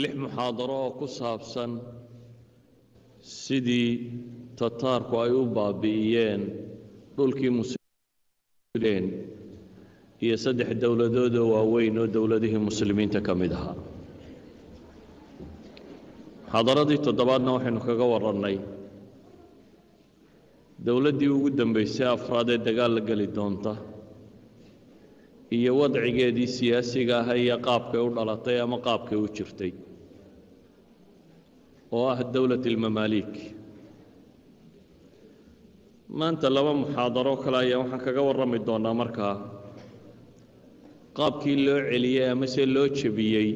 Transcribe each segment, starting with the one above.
lix muxaadaro oo ku saabsan sidii tataarku ay u baabi'iyeen dhulkii muslileen iyo saddex dowladoodoo waaweyn oo dowladihii muslimiinta ka mid ahaa. Muxaadaradii toddobaadna waxaynu kaga warannay dowladdii ugu dambaysay afraad ee dagaal la geli doonta iyo wadcigeedii siyaasiga aha iyo qaabkay u dhalatay ama qaabkay u jirtay oo ah dowlat almamaaliik maanta laba muxaadaro kale ayaa waxaan kaga warrami doonnaa markaa qaabkii loo celiyey ama se loo jebiyey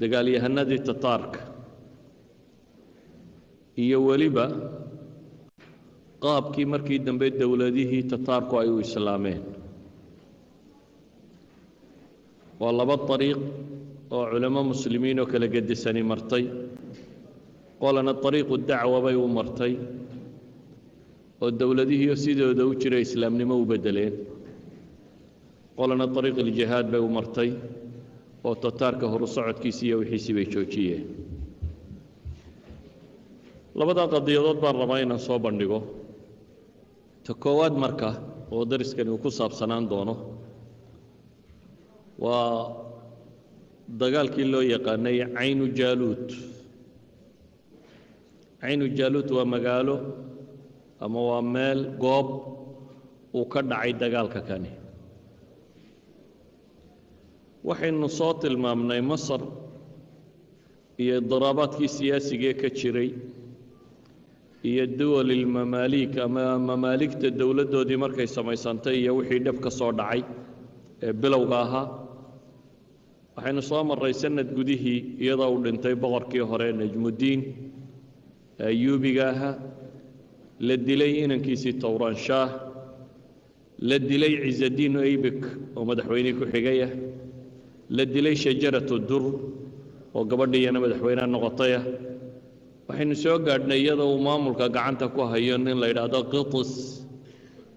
dagaalyahanadii tataarka iyo weliba qaabkii markii dambe dowladihii tataarku ay u islaameen waa laba ariiq oo culamo muslimiin oo kala gedisani martay qolana ariiqu dacwa bay u martay oo dowladihiio sidooda u jira islaamnimo u beddeleen qolana ariiq iljihaad bay u martay oo tataarka horu socodkiisi iyo wixiisii bay joojiyeen labadaa qadiyadood baan rabaa inaan soo bandhigo ta koowaad marka oo dariskani uu ku saabsanaan doono waa dagaalkii loo yaqaanay caynu jaaluud caynu jaaluud waa magaalo ama waa meel goob uu ka dhacay dagaalka kani. Waxaynu soo tilmaamnay masar iyo daraabaadkii siyaasigee ka jiray iyo duwalilmamaaliik ama mamaaligta dowladdoodii markay samaysantay iyo wixii dhab ka soo dhacay ee bilowga ahaa. Waxaynu soo marray sanad gudihii iyadoo uu dhintay boqorkii hore najmuddiin ayuubiga ahaa la dilay inankiisii towranshaah la dilay ciisadiin aybik oo madaxweynihii ku xigayah la dilay shajaratu dur oo gabadhiiyana madaxweyneha noqotayah waxaynu soo gaadhnay iyadoo uu maamulka gacanta ku hayo nin la yidhaahdo qitus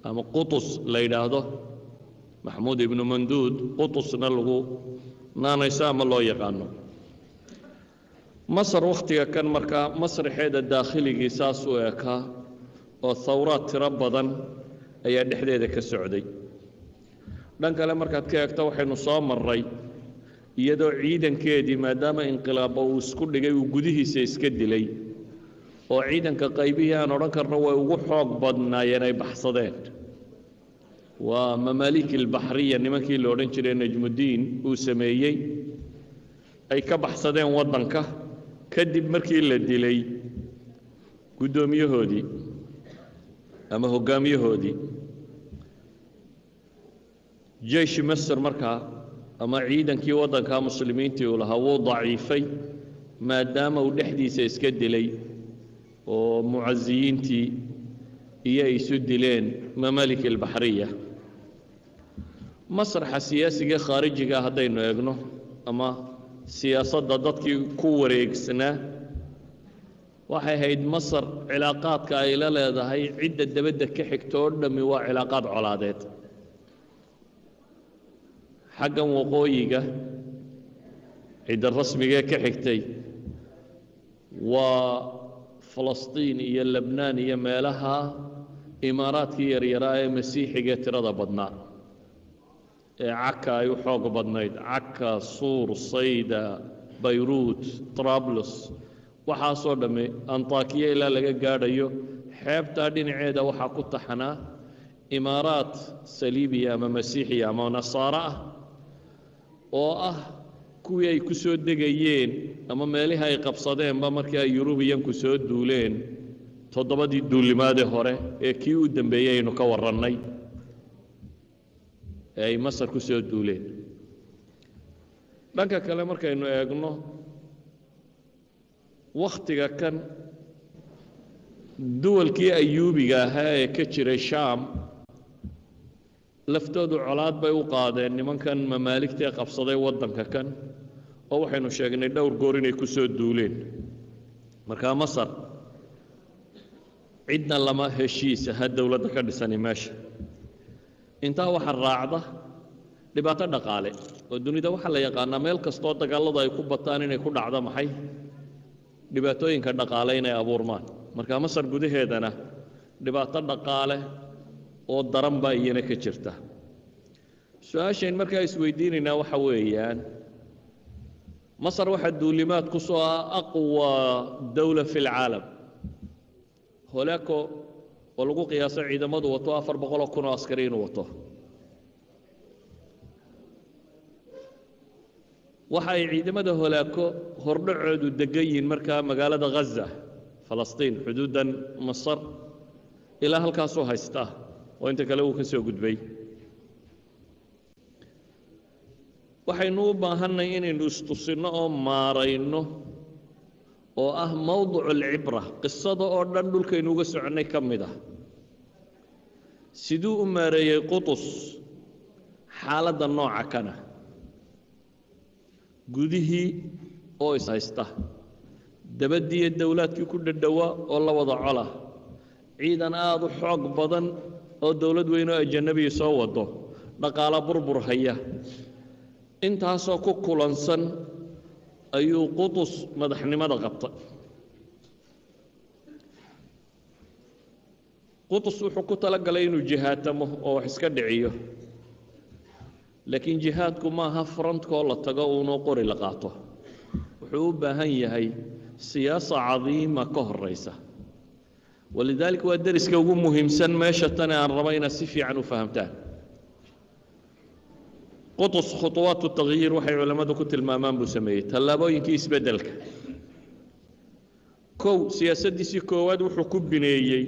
ama qutus la yidhaahdo maxmuud ibnu manduud qutusna lagu naanayso ama loo yaqaano masar wakhtiga kan markaa masraxeeda daakhiligii saas u ekaa oo hawraad tiro badan ayaa dhexdeeda ka socday. Dhan kale markaad ka eegto waxaynu soo marray iyadoo ciidankeedii maadaama inqilaabba uu isku dhigay uu gudihiisa iska dilay oo ciidanka qaybihii aan odhan karno way ugu xoog badnaayeen ay baxsadeen. Waa mamaaliik albaxriya nimankii la odhan jiray najmuddiin uu sameeyey. Ay ka baxsadeen waddanka kadib markii la dilay guddoomiyahoodii ama hoggaamiyahoodii jeyshi masr markaa ama ciidankii waddanka muslimiintii uu lahaa wuu daciifay maadaama uu dhexdiisa iska dilay oo mucasiyiintii iyo ay isu dileen mamalik albaxriya masraxa siyaasiga khaarijiga haddaynu eegno ama siyaasadda dadkii ku wareegsanaa waxay ahayd masar cilaaqaadka ay la leedahay. Cidda dabadda ka xigta oo dhammi waa cilaaqaad colaadeed. Xaggan waqooyiga cidda rasmigee ka xigtay waa falastiin iyo lebnaan iyo meelaha imaaraadkii yaryaraa ee masiixigae tirada badnaa ee caka ay u xoog badnayd. Caka suur sayda bayruut trablos waxaasoo dhamme antakiya ilaa laga gaadhayo xeebtaa dhinaceeda waxaa ku taxanaa imaaraat saliibiya ama masiixiya ama nasaaro ah oo ah kuwii ay ku soo degayeen ama meelihii ay qabsadeenba markii ay yurubiyanku soo duuleen toddobadii duulimaadee hore ee kii u dembeeyey aynu ka warrannay ee ay masar ku soo duuleen. Dhanka kale markaynu eegno wakhtiga kan duwalkii ayuubiga ahaa ee ka jiray shaam laftoodu colaad bay u qaadeen nimankan mamaaligtae qabsaday waddanka kan oo waxaynu sheegnay dhowr goor inay ku soo duuleen. Markaa masar cidna lama heshiis aha dowladda ka dhisani meesha intaa waxaa raacda dhibaato dhaqaale oo dunida waxaa la yaqaanaa meel kastoo dagaalladu ay ku bataan inay ku dhacdo maxay? Dhibaatooyinka dhaqaale inay abuurmaan. Marka masar gudaheedana dhibaato dhaqaale oo daran baa iyana ka jirta. Su'aashayn markaa isweydiinaynaa waxa weeyaan masar waxaa duulimaad ku soo ah aqwa dawla fi lcaalam holeeko oo lagu qiyaaso ciidamadu wato afar boqoloo kun oo askari inuu wato. Waxa ay ciidamada holaako hordhacoodu degan yihiin markaa magaalada ghaza falastiin xuduuddan masar ilaa halkaasuu haystaa oo inta kale uu ka soo gudbay. Waxaynu u baahannay inaynu istusinno oo maarayno oo ah mowdicu alcibra qisada oo dhan dhulkaynu uga soconnay ka mid ah. Siduu u maareeyey qutus xaaladda nooca kana. Gudihii oo is haysta dabaddiiyo dowlaadkii ku dhadhowaa oo la wada cola ciidan aada u xoog badan oo dowlad weyn oo ajanabiya soo wado dhaqaalo burbur haya. Intaasoo ku kulansan ayuu qutus madaxnimada qabtay. Qutus wuxuu ku tala galay inuu jihaatamo oo wax iska dhiciyo. Laakiin jihaadku maaha frontkoo la tago uunoo qori la qaato. Wuxuu u baahan yahay siyaasa cadiima ka horaysa walidaalika waa deriska ugu muhiimsan meesha tani aan raba inaad si fiican u fahamtaan qutus khuطuwaatu takyiir waxay culammadu ku tilmaamaan buu sameeyey. Tallaabooyinkii isbeddelka kow siyaasaddiisii koowaad wuxuu ku bineeyey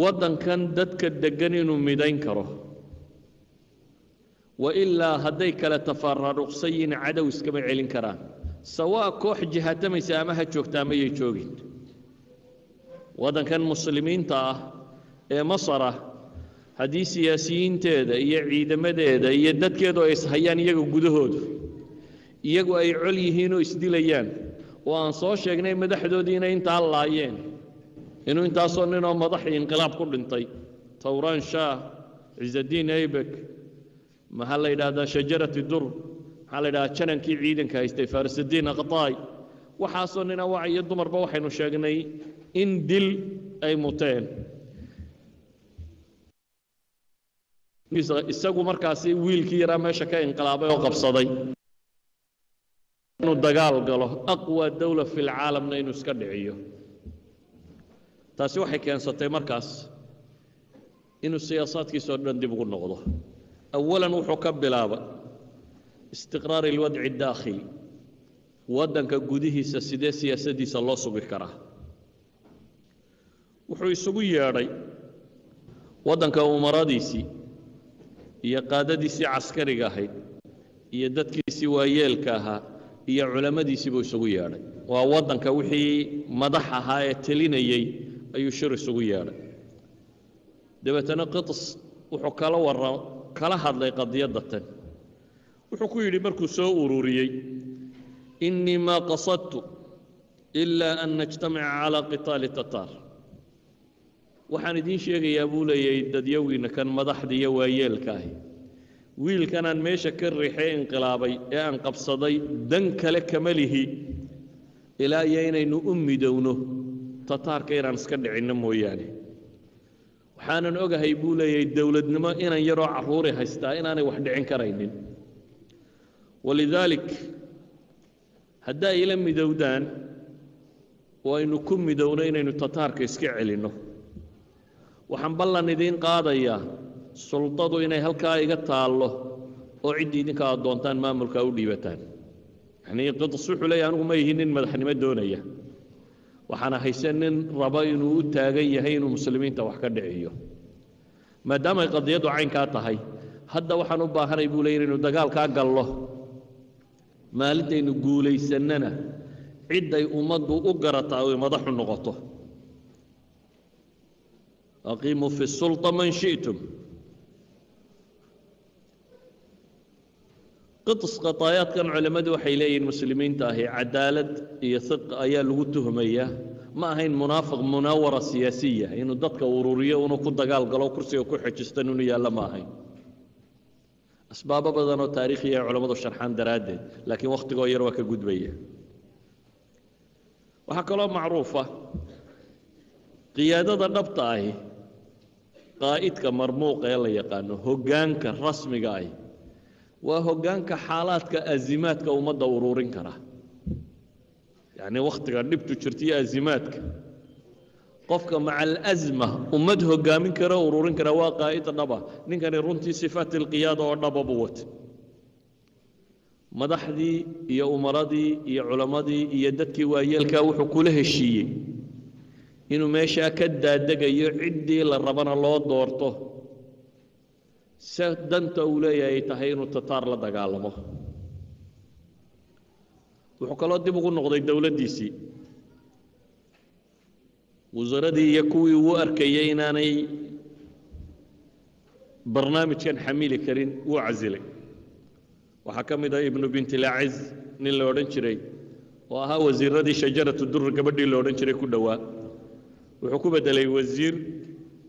waddankan dadka deggan inuu midayn karo. Wailaa hadday kale tafaraaruqsan yihiin cadow iskama celin karaan. Sawaa koox jihaatamaysa ama ha joogta ama yay joogin. Waddankan muslimiinta ah ee masar ah haddii siyaasiyiinteeda iyo ciidamadeeda iyo dadkeedu ay ishayaan iyaga gudahoodu. Iyagu ay col yihiin oo isdilayaan. Oo aan soo sheegnay madaxdoodii inay intaa laayeen. Inuu intaasoo ninoo madaxii inqilaab ku dhintay. Towraan shaah ciisadiin aybek maxaa la yidhaahdaa shajarati dur maxaa la yidhahdaa janankii ciidanka haystay farisidiin aqtaay. Waxaasoo nina wac iyo dumarba waxaynu sheegnay in dil ay muteen isagu markaasi wiilkii yaraa meesha ka inqilaabay oo qabsaday. Inuu dagaal galo aqwa dawla fi lcaalamna inuu iska dhiciyo. Taasi waxay keensatay markaas inuu siyaasaadkiisoo dhan dib ugu noqdo. Awalan wuxuu ka bilaabay istiqraar ilwadci daakhili waddanka gudihiisa sidee siyaasaddiisa loo sugi karaa. Wuxuu isugu yeedhay waddanka umaradiisii iyo qaadadiisii caskariga ahayd iyo dadkiisii waayeelka ahaa iyo culammadiisii buu isugu yeedhay. Waa waddanka wixii madax ahaa ee telinayey ayuu shir isugu yeedhay. Dabeetana qitis wuxuu kala warra kala hadlay qadiyadda tan. Wuxuu ku yidhi markuu soo ururiyey innii maa qasadtu ilaa an najtamica calaa qitaali tataar waxaan idiin sheegayaa buu leeyahay dadyawiina kan madaxda iyo waayeelka ahi wiilkanaan meesha ka riixee inqilaabay ee aan qabsaday dan kale kama lihi ilaa iyo inaynu u midowno tataarka inaan iska dhicinno mooyaane. Waxaanan ogahay buu leeyahay dowladnimo inan yaroo carruuri haystaa inaanay wax dhicin karaynin. Walidaalik haddaa ila midowdaan oo aynu ku midowno inaynu tataarka iska celinno waxaan ballan idiin qaadayaa suldadu inay halkaa iga taallo oo ciddii idinka aad doontaan maamulkaa u dhiibataan. Yacnii qidis wuxuu leeyahy anigu ma yihiin nin madaxnimo doonaya. Waxaana hayse nin raba inuu u taagan yahay inuu muslimiinta wax ka dhiciyo. Maadaamay qadiyaddu caynkaa tahay hadda waxaan u baahanay buu leey inaynu dagaalkaa gallo. Maalintaynu guulaysannana cidday ummaddu u garataa oy madaxu noqoto aqiimuu fi sulطa man shi'tum qidis qadaayaadkan culammadu waxay leeyihiin muslimiinta ahi cadaalad iyo hiq ayaa lagu tuhmayaa ma ahayn munaafiq munaawara siyaasiya inuu dadka ururiyo inuu ku dagaal galo kursiga ku xejistan inuu yaallo ma ahayn asbaabo badan oo taariikhiya ay culammadu sharxaan daraaddeed laakiin wakhtigoo yar waa ka gudbaya waxaa kaloo qaa'idka marmuuqa ee la yaqaano hoggaanka rasmiga ahi waa hoggaanka xaalaadka azimaadka ummadda ururin kara. Yacnii wakhtiga dhibtu jirta iyo azimaadka. Qofka maca alasma ummad hoggaamin kara ururin kara waa qaa'id dhaba. Ninkani runtii sifaat alqiyaada oo dhaba buu watay. Madaxdii iyo umaradii iyo culammadii iyo dadkii waayeelkaa wuxuu kula heshiiyey inuu meeshaa ka daadegayo ciddii la rabana loo doorto. Se danta uu leeyahay tahay inuu tataar la dagaalamo. Wuxuu kaloo dib ugu noqday dowladdiisii wasaaradii iyo kuwii uu arkayay inaanay barnaamijkan xamili karin wuu casilay. Waxaa ka mid ah ibnu bintilaaciz nin la odhan jiray oo ahaa wasiiradii shajaratu dur gabadhii la odhan jiray ku dhowaa wuxuu ku beddelay wasiir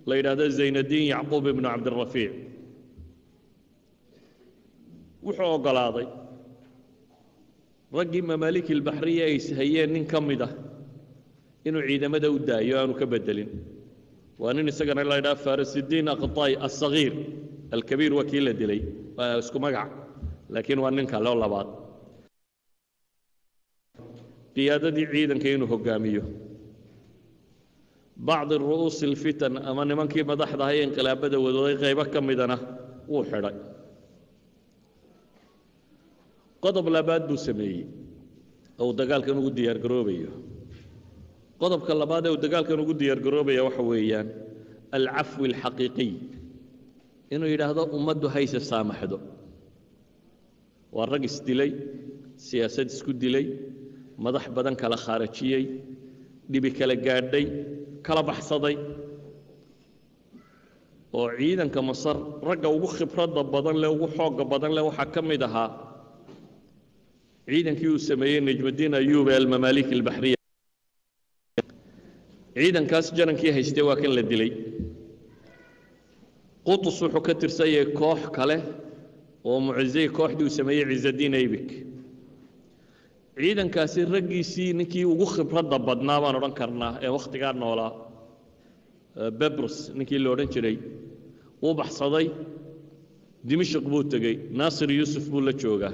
la yidhaahdo zaynadiin yacquub ibnu cabdirafiic. Wuxuu oggolaaday raggii mamaaliki ilbaxriya ay hayeen nin ka mid ah inuu ciidamada u daayo aanu ka beddelin waa nin isagana la ydhaha farisidiin aqtay asagiir alkabiir waa kii la dilay waa isku magac laakiin waa nin kale oo labaad. Qiyaadadii ciidanka inuu hogaamiyo bacdi ru'uusi اlfitan ama nimankii madaxda ahay inqilaabada wadooday qaybo ka midana wuu xidhay. Qodob labaad buu sameeyey oo uu dagaalkan ugu diyaar garoobayo. Qodobka labaad ee uu dagaalkan ugu diyaar garoobaya waxa weeyaan alcafwi alxaqiiqiy inuu yidhaahdo ummaddu hayse saamaxdo. Waa rag isdilay siyaasad isku dilay madax badan kala khaarajiyey dhibi kala gaadhay kala baxsaday oo ciidanka masar ragga ugu khibradda badan leh ugu xoogga badan leh waxaa ka mid ahaa ciidankii uu sameeyey najmudiin ayuub ee almamaalik albaxriya ciidankaas janankii haystay waa kan la dilay. Qutus wuxuu ka tirsan yahay koox kale oo mucizey kooxdii uu sameeyey cizadiin aybik ciidankaasi raggiisii ninkii ugu khibradda badnaa baan odhan karnaa ee wakhtigaa noolaa bebrus ninkii la odhan jiray wuu baxsaday dimashik buu tegey naasir yuusuf buu la joogaa.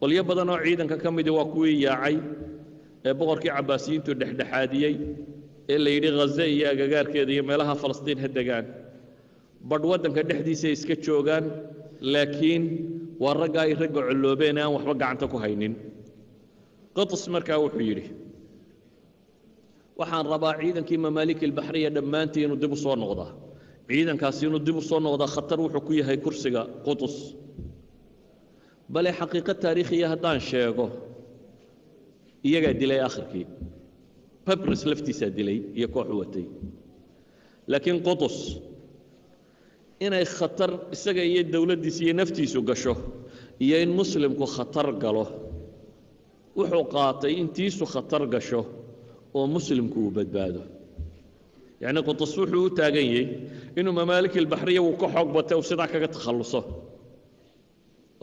Qolyo badan oo ciidanka ka midii waa kuwii yaacay ee boqorkii cabbaasiyiintu dhexdhexaadiyey ee la yidhi khaze iyo agagaarkeeda iyo meelaha falastiin ha degaan. Badh waddanka dhexdiisaay iska joogaan laakiin waa ragga ay ragga colloobeen ee aan waxba gacanta ku haynin qatus markaa wuxuu yidhi waxaan rabaa ciidankii mamaalik ilbaxriya dhammaantii inuu dib u soo noqdaa. Ciidankaasi inuu dib u soo noqdaa khatar wuxuu ku yahay kursiga qutus bale xaqiiqo taariikhiya haddaan sheego iyagaa dilay akhirkii. Babris laftiisaa dilay iyo kooxu watay. Laakiin qutus inay khatar isaga iyo dowladdiisa iyo naftiisu gasho iyo in muslimku khatar galo wuxuu qaatay intiisu khatar gasho oo muslimku uu badbaado. Yacni qutus wuxuu u taagan yahay inuu mamaalik ilbaxriya uu ka xoog batay uu sidaa kaga takhalluso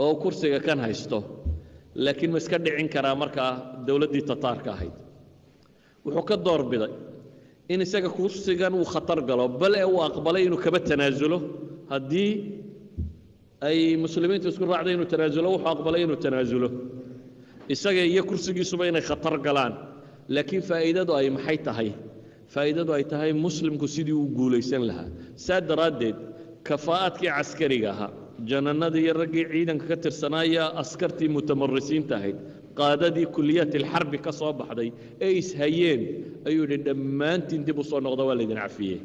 oo kursiga kan haysto laakiin ma iska dhicin karaa markaa dowladdii tataarka ahayd. Wuxuu ka door in isaga kursigan uu khatar galo bale uu aqbalay inuu kaba tanaasulo haddii ay muslimiintu isku raacday inuu tanaasulo wuxuu aqbalay inuu tanaasulo isaga iyo kursigiisuba inay khatar galaan. Laakiin faa'iidadu ay maxay tahay? Faa'iidadu ay tahay muslimku sidii uu guulaysan lahaa. Saa daraaddeed kafaa'adkii caskariga ahaa janannadii iyo raggii ciidanka ka tirsanaya askartii mutamarisiinta ahayd qaadadii kuliyaat ilxarbi ka soo baxday ee ishayeen ayuu yidhi dhammaantiin dib u soo noqda waa laydin cafiyey.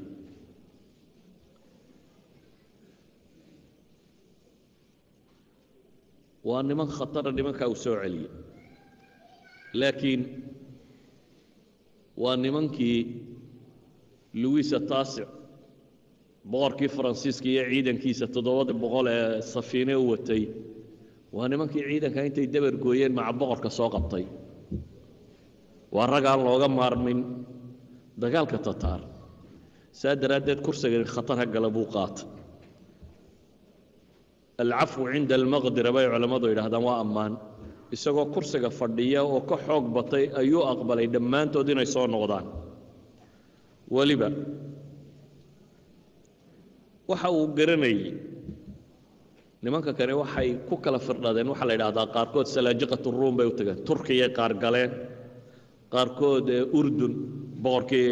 Waa niman khatara nimankaa uu soo celiyey laakiin waa nimankii luwisa taasic boqorkii faransiiska iyo ciidankiisa toddobada boqol ee safiine u watay. Waa nimankii ciidanka intay dabar gooyeen maca boqorka soo qabtay. Waa rag aan looga maarmin dagaalka tataar saa daraaddeed kursigan khatar ha gala buu qaata alcafwu cinda almaqdira bay culammadu yidhahdaan waa ammaan isagoo kursiga fadhiya oo ka xoog batay ayuu aqbalay dhammaantood inay soo noqdaan. Weliba waxa uu garanayey nimanka kani waxay ku kala firdhadeen waxaa la yidhahdaa qaarkood salaajiqat ruum bay u tageen turkiyay qaar galeen qaarkood urdun boqorkii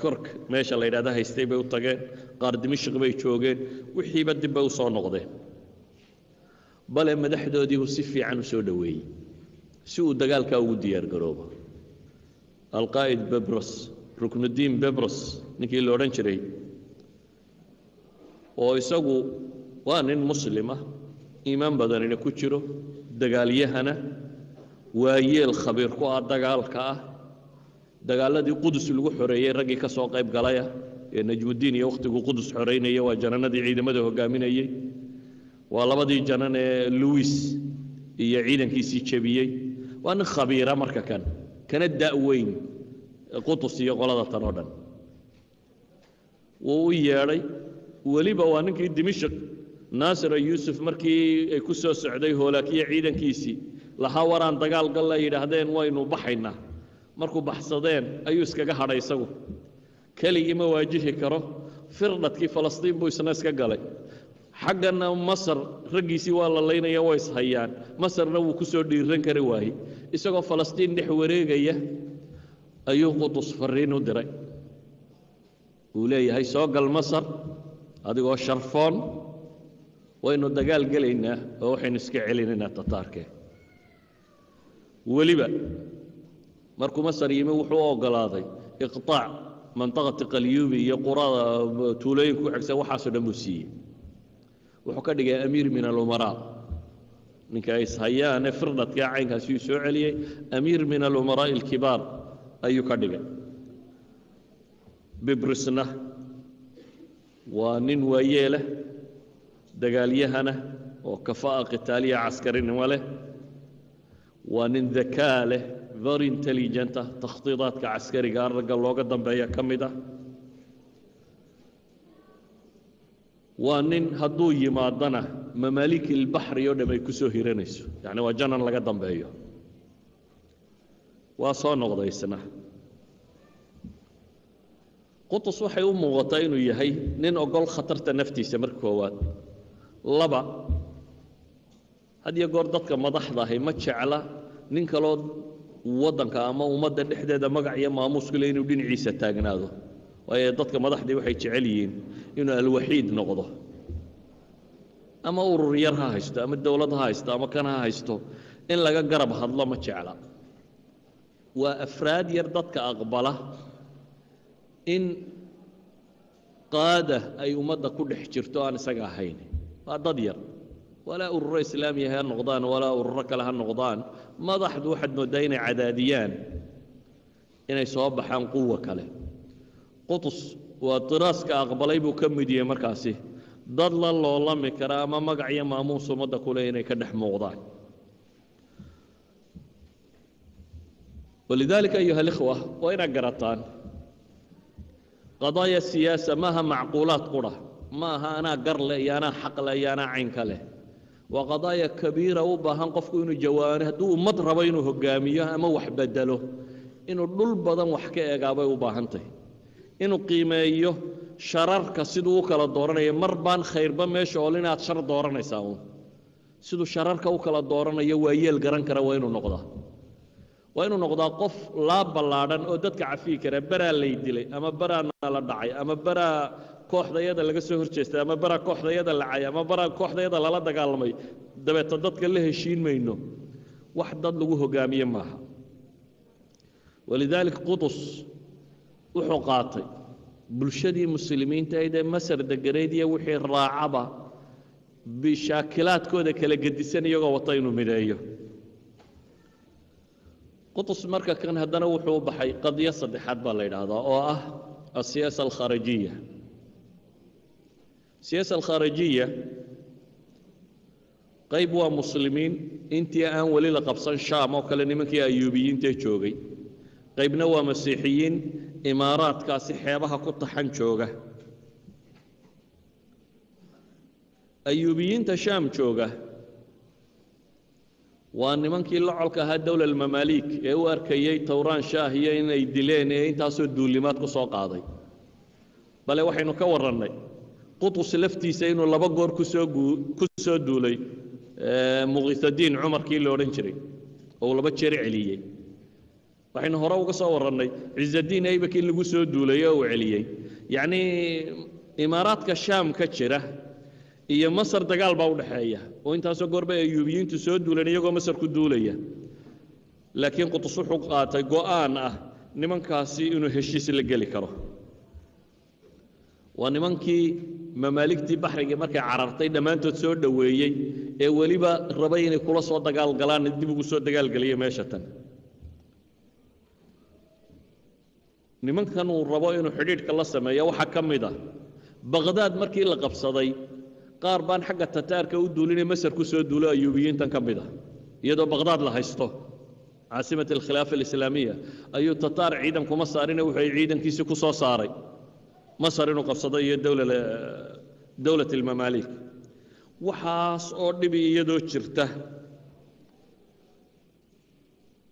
kork meesha la yidhahda haystay bay u tageen qaar dimashq bay joogeen wixiiba dib bay u soo noqdeen. Bale madaxdoodiibuu si fiican u soo dhoweeyey si uu dagaalkaa ugu diyaar garoobo. Alqaa'id bebros ruknuddiin bebros ninkii la odhan jiray oo isagu waa nin muslima iimaan badanina ku jiro dagaalyahana waayeel khabiir ku ah dagaalka ah. Dagaaladii qudus lagu xoreeyey raggii ka soo qayb galaya ee najmuddiin iyo wakhtiguu qudus xoreynaya waa jananadii ciidamada hogaaminayey waa labadii janan ee luwis iyo ciidankiisii jebiyey waa nin khabiira marka kan. Kana da'weyn qutus iyo qolada tan oo dhan. Wuu u yeedhay. Weliba waa ninkii dimishq. Naasira yuusuf markii ay ku soo socday hoolaakiya ciidankiisii lahaa waraan dagaal galla yidhaahdeen waynu baxaynaa. Markuu baxsadeen ayuu iskaga hadhay isagu. Keligii ma waajihi karo. Firdhadkii falastiin buu isna iska galay xaggana masar raggiisii waa la laynaya waa ishayaan masarna wuu ku soo dhiiran kari waayey isagoo falastiin dhex wareegaya ayuu qudus fariin u diray. Uu leeyahay soo gal masar adigoo sharfoon. Waynu dagaal gelaynaa oo waxaynu iska celinaynaa tataarkee. Weliba markuu masar yimi wuxuu u oggolaaday iqطaac manطaqati qalyuubi iyo qurada tuulooyinka ku xigsan waxaasoo dhan buu siiyey wuxuu ka dhigay amiir min alumaraa ninka ay ishayaane firdhadkaa caynkaasi soo celiyey amiir min alumaraa'i alkibaar ayuu ka dhigay. Bibrisna waa nin waayeeleh dagaalyahana oo kafa'a qitaaliya caskarinimo leh. Waa nin dakaa leh very intelligent ah takhdiidaadka caskariga ragga looga dambeeya ka mid ah waa nin hadduu yimaadana mamaalik ilbaxri oo dham ay ku soo hiranayso. Yacni waa janan laga dambeeyo. Waa soo noqday isna qutus waxay u muuqataa inuu yahay nin ogol khatarta naftiisa marka koowaad. Laba had iyo goor dadka madaxda ahi ma jecla nin kaloo waddanka ama ummadda dhexdeeda magac iyo maamuus ku le inuu dhinaciisa taagnaado waayo dadka madaxdii waxay jecel yihiin inuu alwaxiid noqdo. Ama urur yar ha haysto ama dowlad ha haysto ama kan ha haysto in laga garab hadlo ma jecla. Waa afraad yar dadka aqbala in qaada ay ummadda ku dhex jirto aan isaga ahayn. Waa dad yar. Walaa ururo islaamiya ha noqdaan walaa ururo kale ha noqdaan. Madaxdu waxaad mooddaa inay cadaadiyaan inay soo baxaan quwa kale qutus waa diraaska aqbalay buu ka mid yahay markaasi. Dad la loolami kara ama magac iyo maamuus ummadda kule inay ka dhex muuqdaan. Walidaalika ayuha alikhwa waa inaad garataan. Qadaaya siyaasa maaha macquulaad qura ma aha anaa gar leh iyo anaa xaq leh iyo anaa caynka leh. Waa qadaaya kabiira u baahan qofku inuu jawaano hadduu ummad rabo inuu hogaamiyo ama wax bedelo inuu dhul badan wax ka eegaabay u baahan tahay inuu qiimeeyo shararka siduu u kala dooranayo mar baan khayrba meesha ool inaad shar dooranaysaa uun. Siduu shararka u kala dooranayo waa yeel garan kara waa inuu noqdaa. Waa inuu noqdaa qof laa ballaadhan oo dadka cafiyi kara beraa lay dilay ama beraa nala dhacay ama beraa kooxdayada laga soo horjeestay ama beraa kooxdayada lacay ama beraa kooxdayada lala dagaalamay. Dabeeta dadka la heshiin mayno. Wax dad lagu hogaamiye maaha. Walidaalik qudus wuxuu qaatay. Bulshadii muslimiinta aydee masar deganeyd iyo wixii raacaba bishaakilaadkooda kala gedisan iyagoo wata inuu midheeyo qutus marka kan haddana wuxuu u baxay qadyo saddexaad baa la yidhaahdaa oo ah asiyaasa alkharajiya siyaasa alkharajiya qayb waa muslimiin. Intii aan weli la qabsan shaam oo kale nimankii ayuubiyiintee joogay qaybna waa masiixiyiin imaaraadkaasi xeebaha ku taxan jooga. Ayuubiyiinta shaam jooga. Waa nimankii la colka ahaa dowla almamaaliik ee u arkayey towraan shaah iyo inay dileen ee intaasoo duulimaad ku soo qaaday. Bale waxaynu ka warrannay qutus laftiisa inuu laba goor ku soo duulay muqitadiin cumarkii la odhan jiray oo uu laba jeer celiyey waxaynu hore uga soo warrannay cizadiin aybak in lagu soo duulay oo uu celiyey yacnii imaaraadka shaam ka jira iyo masar dagaal baa u dhexeeya oo intaasoo goorba ayuubiyiintu soo duuleen iyagoo masar ku duulaya. Laakiin qutus wuxuu qaatay go'aan ah nimankaasi inuu heshiis la geli karo. Waa nimankii mamaaligtii baxrigii markay carartay dhammaantood soo dhoweeyey ee weliba rabay inay kula soo dagaal galaan dib ugu soo dagaalgeliya meesha tan nimankan uu rabo inuu xidhiidhka la sameeyo waxaa ka mid a baqhdaad markii la qabsaday qaar baan xagga tataarka u duulinay masar ku soo duulo ayuubiyiintan ka mid a iyadoo baqhdaad la haysto. Caasimat alkhilaafa alislaamiya ayuu tataar ciidan kuma wuxuu ciidankiisii ku soo saaray. Masar inuu qabsado iyo dowlat almamaaliik waxaas oo dhibi iyadoo jirta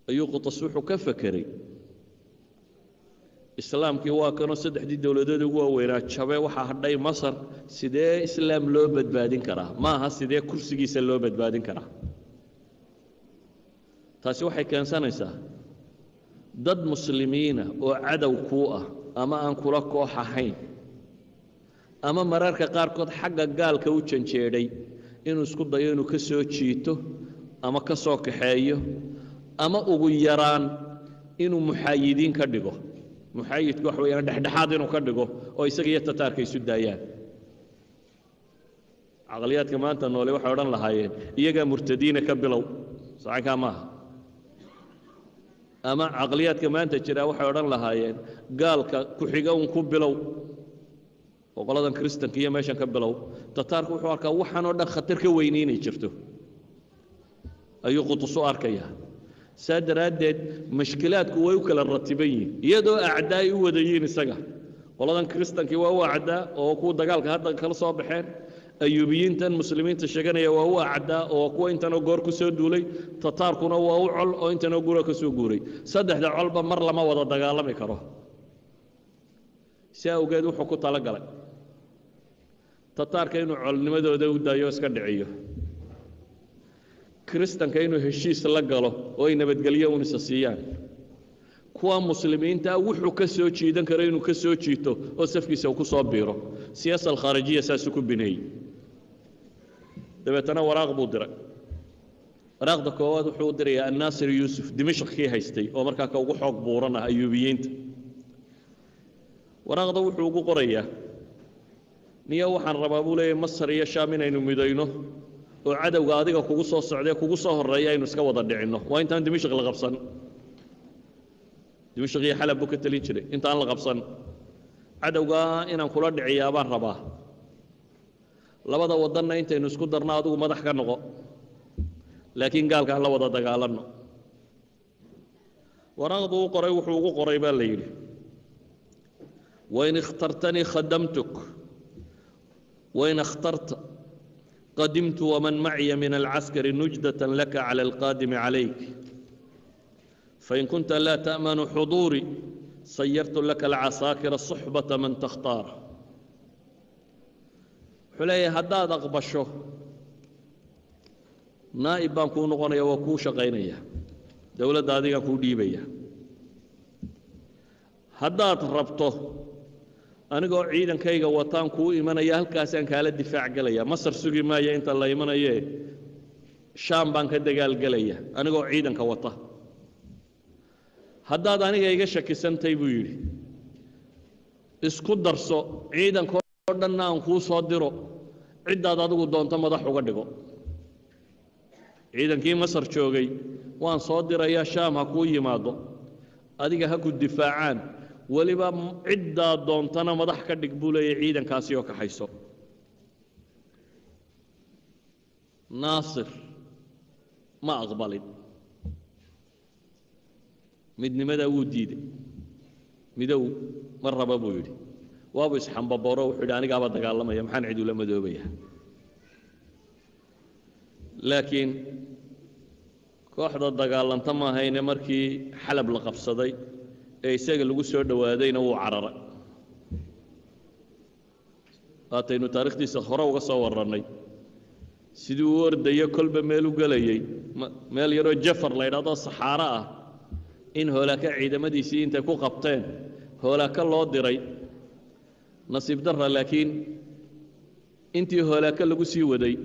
ayuu qutas wuxuu ka fekeray islaamkii waa kanoo saddexdii dowladood ugu waaweynaa jabe waxaa hadhay masar sidee islaam loo badbaadin karaa? Ma aha sidee kursigiisa loo badbaadin karaa? Taasi waxay keensanaysaa dad muslimiina oo cadow kuu ah ama aan kula koox ahayn ama mararka qaarkood xagga gaalka u janjeedhay inuu isku dayo inuu ka soo jiito ama ka soo kaxeeyo ama ugu yaraan inuu muxaayidiin ka dhigo muxaayidku waxa weyaan dhexdhexaad inuu ka dhigo oo isaga iyo tataarka isu daayaan. Caqliyaadka maanta noole waxay odhan lahaayeen iyagaa murtadiina ka bilow sacankaa maaha ama caqliyaadka maanta jira waxay odhan lahaayeen gaalka ku-xiga un ku bilow oo qoladan kristanka iyo meeshan ka bilow tataarku wuxuu arkaa waxaan oo dhan khatar ka weyni inay jirto. Ayuu qutus u arkayaa saa daraaddeed mashkilaadku way u kala ratiban yihiin iyadoo acdaa ay u wada yihiin isaga. Qoladan kristankii waa u acdaa oo kuwa dagaalka hadda kala soo baxeen. Ayuubiyiintan muslimiinta sheeganaya waa u acdaa oo kuwa intanoo goor ku soo duulay tataarkuna waa u col oo intanoo gura ka soo guuray. Saddexda colba mar lama wada dagaalami karo. Si awgeed wuxuu ku tala galay tataarka inuu colnimadooda u daayo iska dhiciyo kristanka inuu heshiis la galo oo ay nabadgelyo unisa siiyaan. Kuwa muslimiinta wuxuu ka soo jiidan karo inuu ka soo jiito oo safkiisa uu ku soo biiro. Siyaasa alkhaarijiya saasuu ku bineeyey dabeetana waraaq buu diray. Waraaqda koowaad wuxuu u dirayaa annaasir yuusuf dimashq kii haystay oo markaa ka ugu xoog buuran ah ayuubiyiinta. Waraaqda wuxuu ugu qorayaa niyo waxaan rabaa buu leeyahy masar iyo shaam inaynu midayno oo cadowga adiga kugu soo socdee kugu soo horreeya aynu iska wada dhicinno. Waa intaan dimashq la qabsan. Dimashq iyo xalab buu ka telin jiray. Intaan la qabsan. Cadowgaa inaan kula dhiciyaa baan rabaa. Labada wadanna intaynu isku darno adigu madax ka noqo. Laakiin gaalka aan la wada dagaalanno. Waraaqdu u qoray wuxuu ugu qoray baa la yidhi wain ikhtartanii khadamtuk. Wain اkhtarta قدمت ومن معي من العسكر نجدة لك على القادم عليك فإن كنت لا تأمن حضوري صيرت لك العساكر صحبة من تختار حلي هداد أقبشه نائب بان كون غنيا وكو شقينيا دولة دادي كو ديبيا هداد ربطه anigoo ciidankayga wataan kuu imanaya halkaasaan kaala difaac gelaya masar sugi maaya inta la imanaye shaam baan ka dagaalgelaya anigoo ciidanka wata. Haddaad aniga iga shakisantay buu yidhi. Isku darso ciidankoo dhanna aan kuu soo diro. Ciddaad adigu doonto madax uga dhigo. Ciidankii masar joogay waan soo dirayaa shaam ha kuu yimaado. Adiga ha ku difaacaan weliba ciddaa doontana madax ka dhig buu leeyahy ciidankaasi oo kaxayso naasir ma aqbalin. Midnimadaa wuu diiday midow ma raba buu yidhi. Waabuu isxambabooro wuxuu yidhi anigaaba dagaalamaya maxaan cid ula madoobaya laakiin kooxda dagaalanta maahayne markii xalab la qabsaday ee isaga lagu soo dhowaadayna wuu cararay. Waataynu taarikhdiisa hore uga soo warrannay sidii uu ordayo kolba meel u gelayey meel yaroo jafar la ydhahdo saxaaro ah. In hoolaaka ciidamadiisii intay ku qabteen hoolaaka loo diray. Nasiib darra laakiin intii hoolaaka lagu sii waday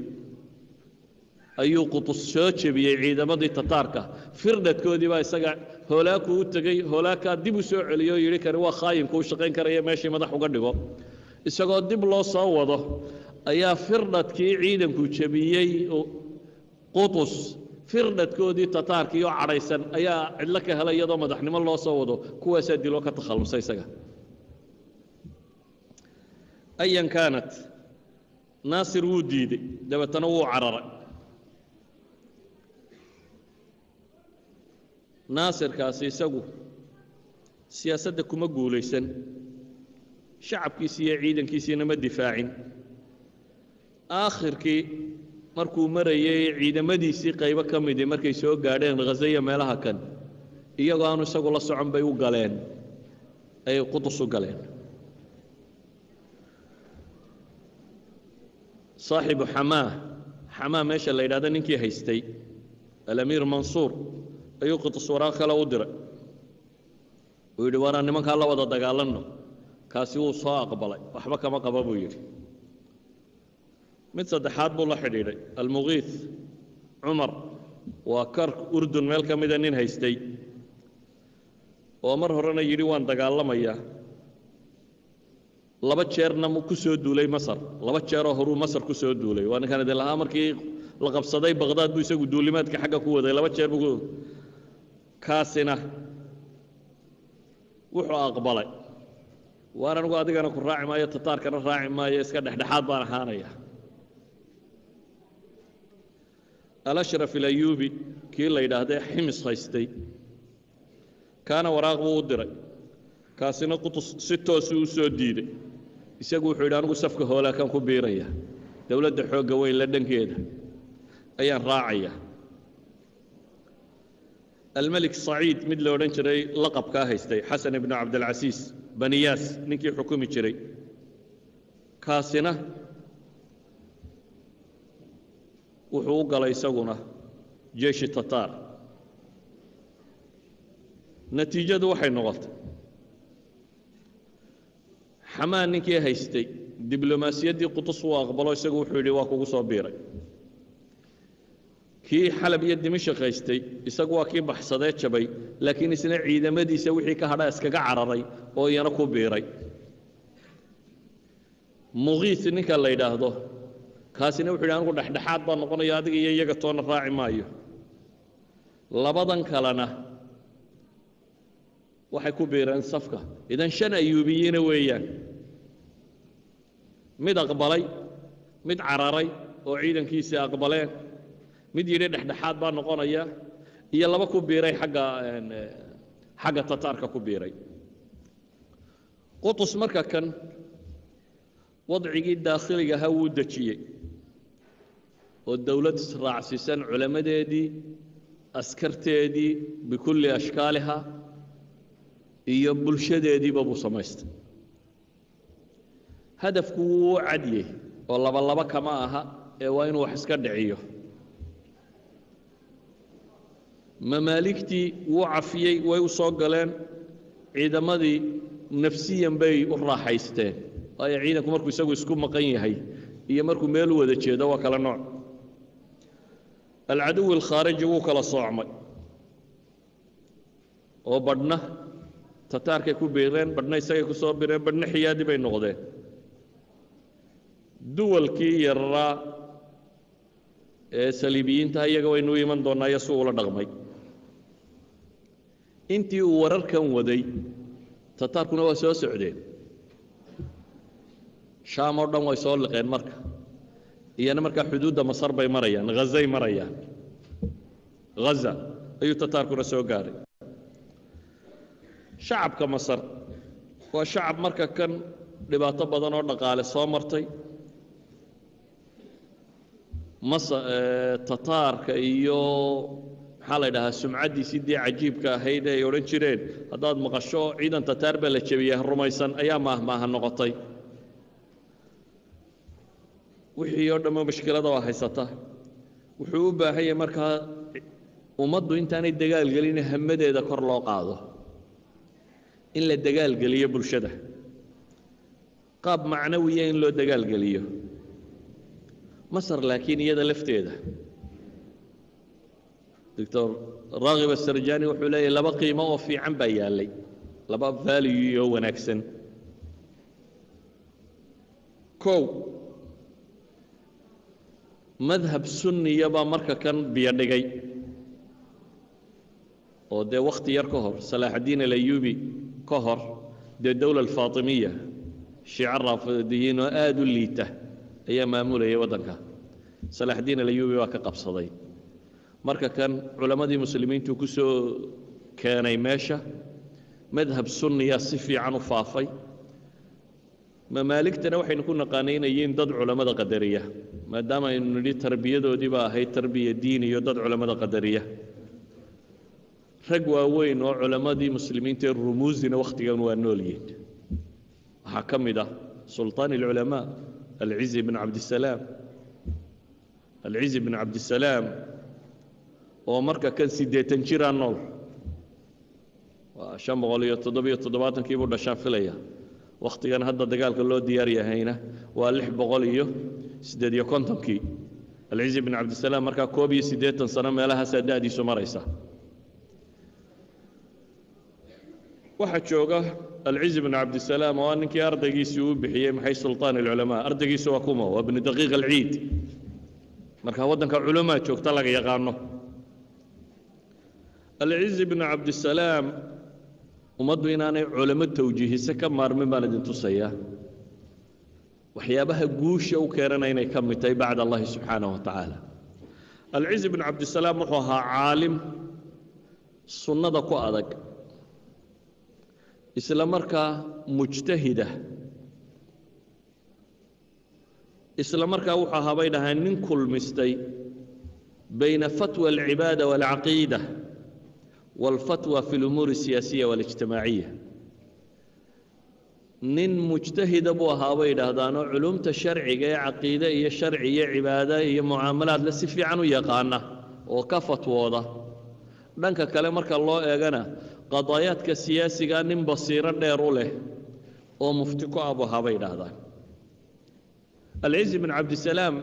ayuu qutus soo jebiyey ciidamadii tataarka firdhadkoodii baa isaga hoolaaku u tegey hoolaakaa dib u soo celiyo yidhi kani waa khaayinku u shaqayn karaya meeshii madax uga dhigo. Isagoo dib loo soo wado ayaa firdhadkii ciidanku jebiyey qutus firdhadkoodii tataarkii oo cadhaysan ayaa cidlo ka helay iyadoo madaxnimo loo soo wado kuwaasaa diloo ka takhallusay isaga. Ayan kaanat naasir wuu diidey dabeetana wuu cararay naasirkaasi isagu siyaasadda kuma guulaysan. Shacabkiisii iyo ciidankiisiina ma difaacin. Aakhirkii markuu marayay ciidamadiisii qaybo ka midii markay soo gaadheen khazaya meelaha kan iyagoo aanu isagu la socon bay u galeen ayay qudus u galeen. Saaxibu xamaa xamaa meesha la yidhahdo ninkii haystay alamiir mansuur ayuu qudus waraaq kale u diray uu yidhi waanaan nimankaa la wada dagaalanno. Kaasi wuu soo aqbalay. Waxba kama qaba buu yidhi. Mid saddexaad buu la xidhiidhay. Almugiis cumar waa kark urdun meel ka mida nin haystay. Oo mar horena yidhi waan dagaalamayaa laba jeerna ku soo duulay masar. Laba jeeroo horuu masar ku soo duulay. Waa ninkan idin lahaa markii la qabsaday baqhdaad buu isagu duulimaadka xagga ku waday. Laba jeer buu kaasina wuxuu aqbalay. Waan anigu adigana ku raaci maayo tataarkana raaci maayo iska dhexdhexaad baan ahaanaya alashraf ilayuubi kii la yidhaahdee ximis haystay kaana waraaq buu u diray. Kaasina qutus si toosu u soo diiday. Isagu wuxuu yidhi anigu safka hoolaakan ku biiraya. Dowladda xoogga weyn la dhankeeda. Ayaan raacaya almelik saciid mid la odhan jiray laqabkaa haystay. Xasan ibnu cabdilcasiis baniyaas ninkii xukumi jiray. Kaasina wuxuu u galay isaguna jeeshi tataar natiijadu waxay noqotay. Xamaan ninkii haystay diblomaasiyaddii qutus uu aqbalo isagu wuxuu yidhi waa kugu soo biiray kii xalab iyo dimashik haystay isagu waa kii baxsadee jabay laakiin isna ciidamadiisa wixii ka hadha iskaga cararay oo iyana ku biiray. Muqiis ninka la yidhaahdo kaasina wuxu yidhi anigu dhexdhexaad baan noqonaya adiga iyo iyaga toona raaci maayo. Labadan kalena waxay ku biireen safka. Idan shan ayuubiyiina weeyaan. Mid aqbalay mid cararay oo ciidankiisii aqbaleen mid yidhi dhexdhexaad baa noqonaya iyo laba ku biiray xagga xagga tataarka ku biiray. Qutus marka kan wadcigii daakhiliga ahaa wuu dejiyey oo dowlad israacsiisan culammadeedii askarteedii bikulli ashkaaliha iyo bulshadeediiba buu samaystay. Hadafku wuu u cadyey oo labalaba kama aha ee waa inuu wax iska dhiciyo mamaaligtii wuu cafiyey way u soo galeen ciidamadii nafsiyan bay u raaxaysteen. Waayo ciidanku markuu isagu isku maqan yahay iyo markuu meel u wada jeedo waa kala nooc. Alcaduwi alkhaariji wuu kala soocmay. Oo badhna tataarkay ku biireen badhna isagay ku soo bireen badhna xiyaadi bay noqdeen. Duwalkii yararaa ee saliibiyiintaha iyaga waynu u iman doonnaa iyo si uula dhaqmay intii uu wararkan waday tataarkuna waa soo socdeen. Shaam oo dhan way soo liqeen marka. Iyana markaa xuduudda masar bay marayaan hazay marayaan. Haza ayuu tataarkuna soo gaaray. Shacabka masar waa shacab marka kan dhibaato badan oo dhaqaale soo martay. Tataarka iyo maxaa la ydhahaa sumcaddiisii dee cajiibka ahayd ay odhan jireen. Haddaad maqasho ciidan tataar baa la jebiyey rumaysan ayaa maahmaaha noqotay. Wixii oo dhammo mashkilada waa haysata. Wuxuu u baahan yahay markaa ummaddu intaanay dagaalgelin hamadeeda kor loo qaado. In la dagaalgeliyo bulshada. Qaab macnawiya in loo dagaalgeliyo masar laakiin iyada lafteeda doctor raakib asarjani wuxuu leeyahy laba qiimo oo fiican baa yaallay laba vaaliyu oo wanaagsan. Kow madhab sunniya baa marka kan biyo dhigay. Oo dee wakhti yar ka hor salaaxaddiin alayubi ka hor dee dowla alfaatimiya shiico raafidiyiin oo aada u liita ayaa maamulayay waddanka. Salaaxaddiin alayubi baa ka qabsaday marka kan culammadii muslimiintu ku soo keenay meesha madhab sunniya si fiican u faafay. Mamaaligtana waxaynu ku naqaanay dad culammada qadariya maadaama aynu nidhi tarbiyadoodii ahayd tarbiya diin iyo dad culammada qadariya. Rag waaweyn oo culammadii muslimiinta ee rumuusina wakhtigan waa nool yihiin. Waxaa ka mid ah sulطaan اlculamaa alcizi bn cabdisalaam alcizi bn cabdisalaam oo marka kan siddeetan jiraa nool waa shan boqol iyo toddobiyo toddobaatankii buu dhashaan filaya. Wakhtigan hadda dagaalka loo diyaar yahayna waa lix boqol iyo siddeed iyo kontonkii. Alcizi bn cabdisalaam markaa koob iyo siddeetan sano meelahaasaa da'diisu maraysa. Waxaa jooga alcizi bn cabdisalaam oo ninkii ardaygiisii uu bixiyey maxay sulطaan اlculamaa ardaygiisu waa kuma waa bnu daqiiq alciid. Marka waddanka culamaa joogta laga yaqaano alcizi bn cabdisalaam ummaddu inaanay culamo tawjiihise ka maarmin baan idin tusayaa. Waxyaabaha guusha u keenana inay ka mid tahay bacd allahi subxaanaه wa tacaala alcizi bn cabdisalaam wuxuu ahaa caalim sunnada ku adag isla markaa mujtahida. Isla markaa wuxuu ahaa bay dhahaan nin kulmistay bayna fatwa alcibaada waalcaqiida waalfatwa fi lumuuri asiyaasiya waalijtimaaciya nin mujtahida buu ahaa bay idhaahdaanoo culumta sharciga ee caqiide iyo sharci iyo cibaado iyo mucaamalaadle si fiican u yaqaana oo ka fatwooda dhanka kale marka loo eegana qadaayaadka siyaasiga nin basiiro dheer u leh oo mufti ku abu ahaa bay idhaahdaan alcizi bn cabdisalaam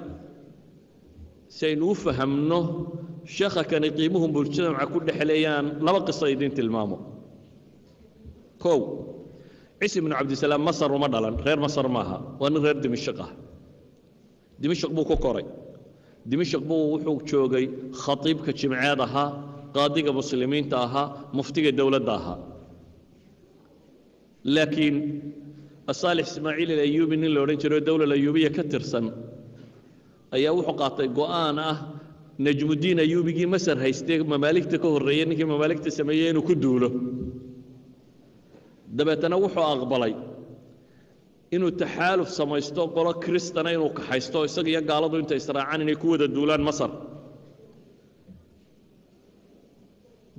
si aynu u fahamno sheekha kani qiimuhu mujtamaca ku dhexleeyaan laba qiso idin tilmaamo. Kow cisi bnu cabdisalaam masar uma dhalan reer masar maaha waa nin reer dimashq ah. Dimashq buu ku koray. Dimashq buu wuxuu joogay khatiibka jimceed ahaa qaadiga muslimiinta ahaa muftiga dowladda ahaa. Laakiin asaalix ismaaciil alayuubi nin la odhan jiro dowla ayuubiya ka tirsan ayaa wuxuu qaatay go'aan ah najmuddiin ayuubigii masar haystee mamaaligta ka horreeyey ninkii mamaaligta sameeyey inuu ku duulo. Dabeetana wuxuu aqbalay inuu taxaaluf samaysto qolo kristana inuu kaxaysto isaga iyo gaaladu inta israacaan inay ku wada duulaan masar.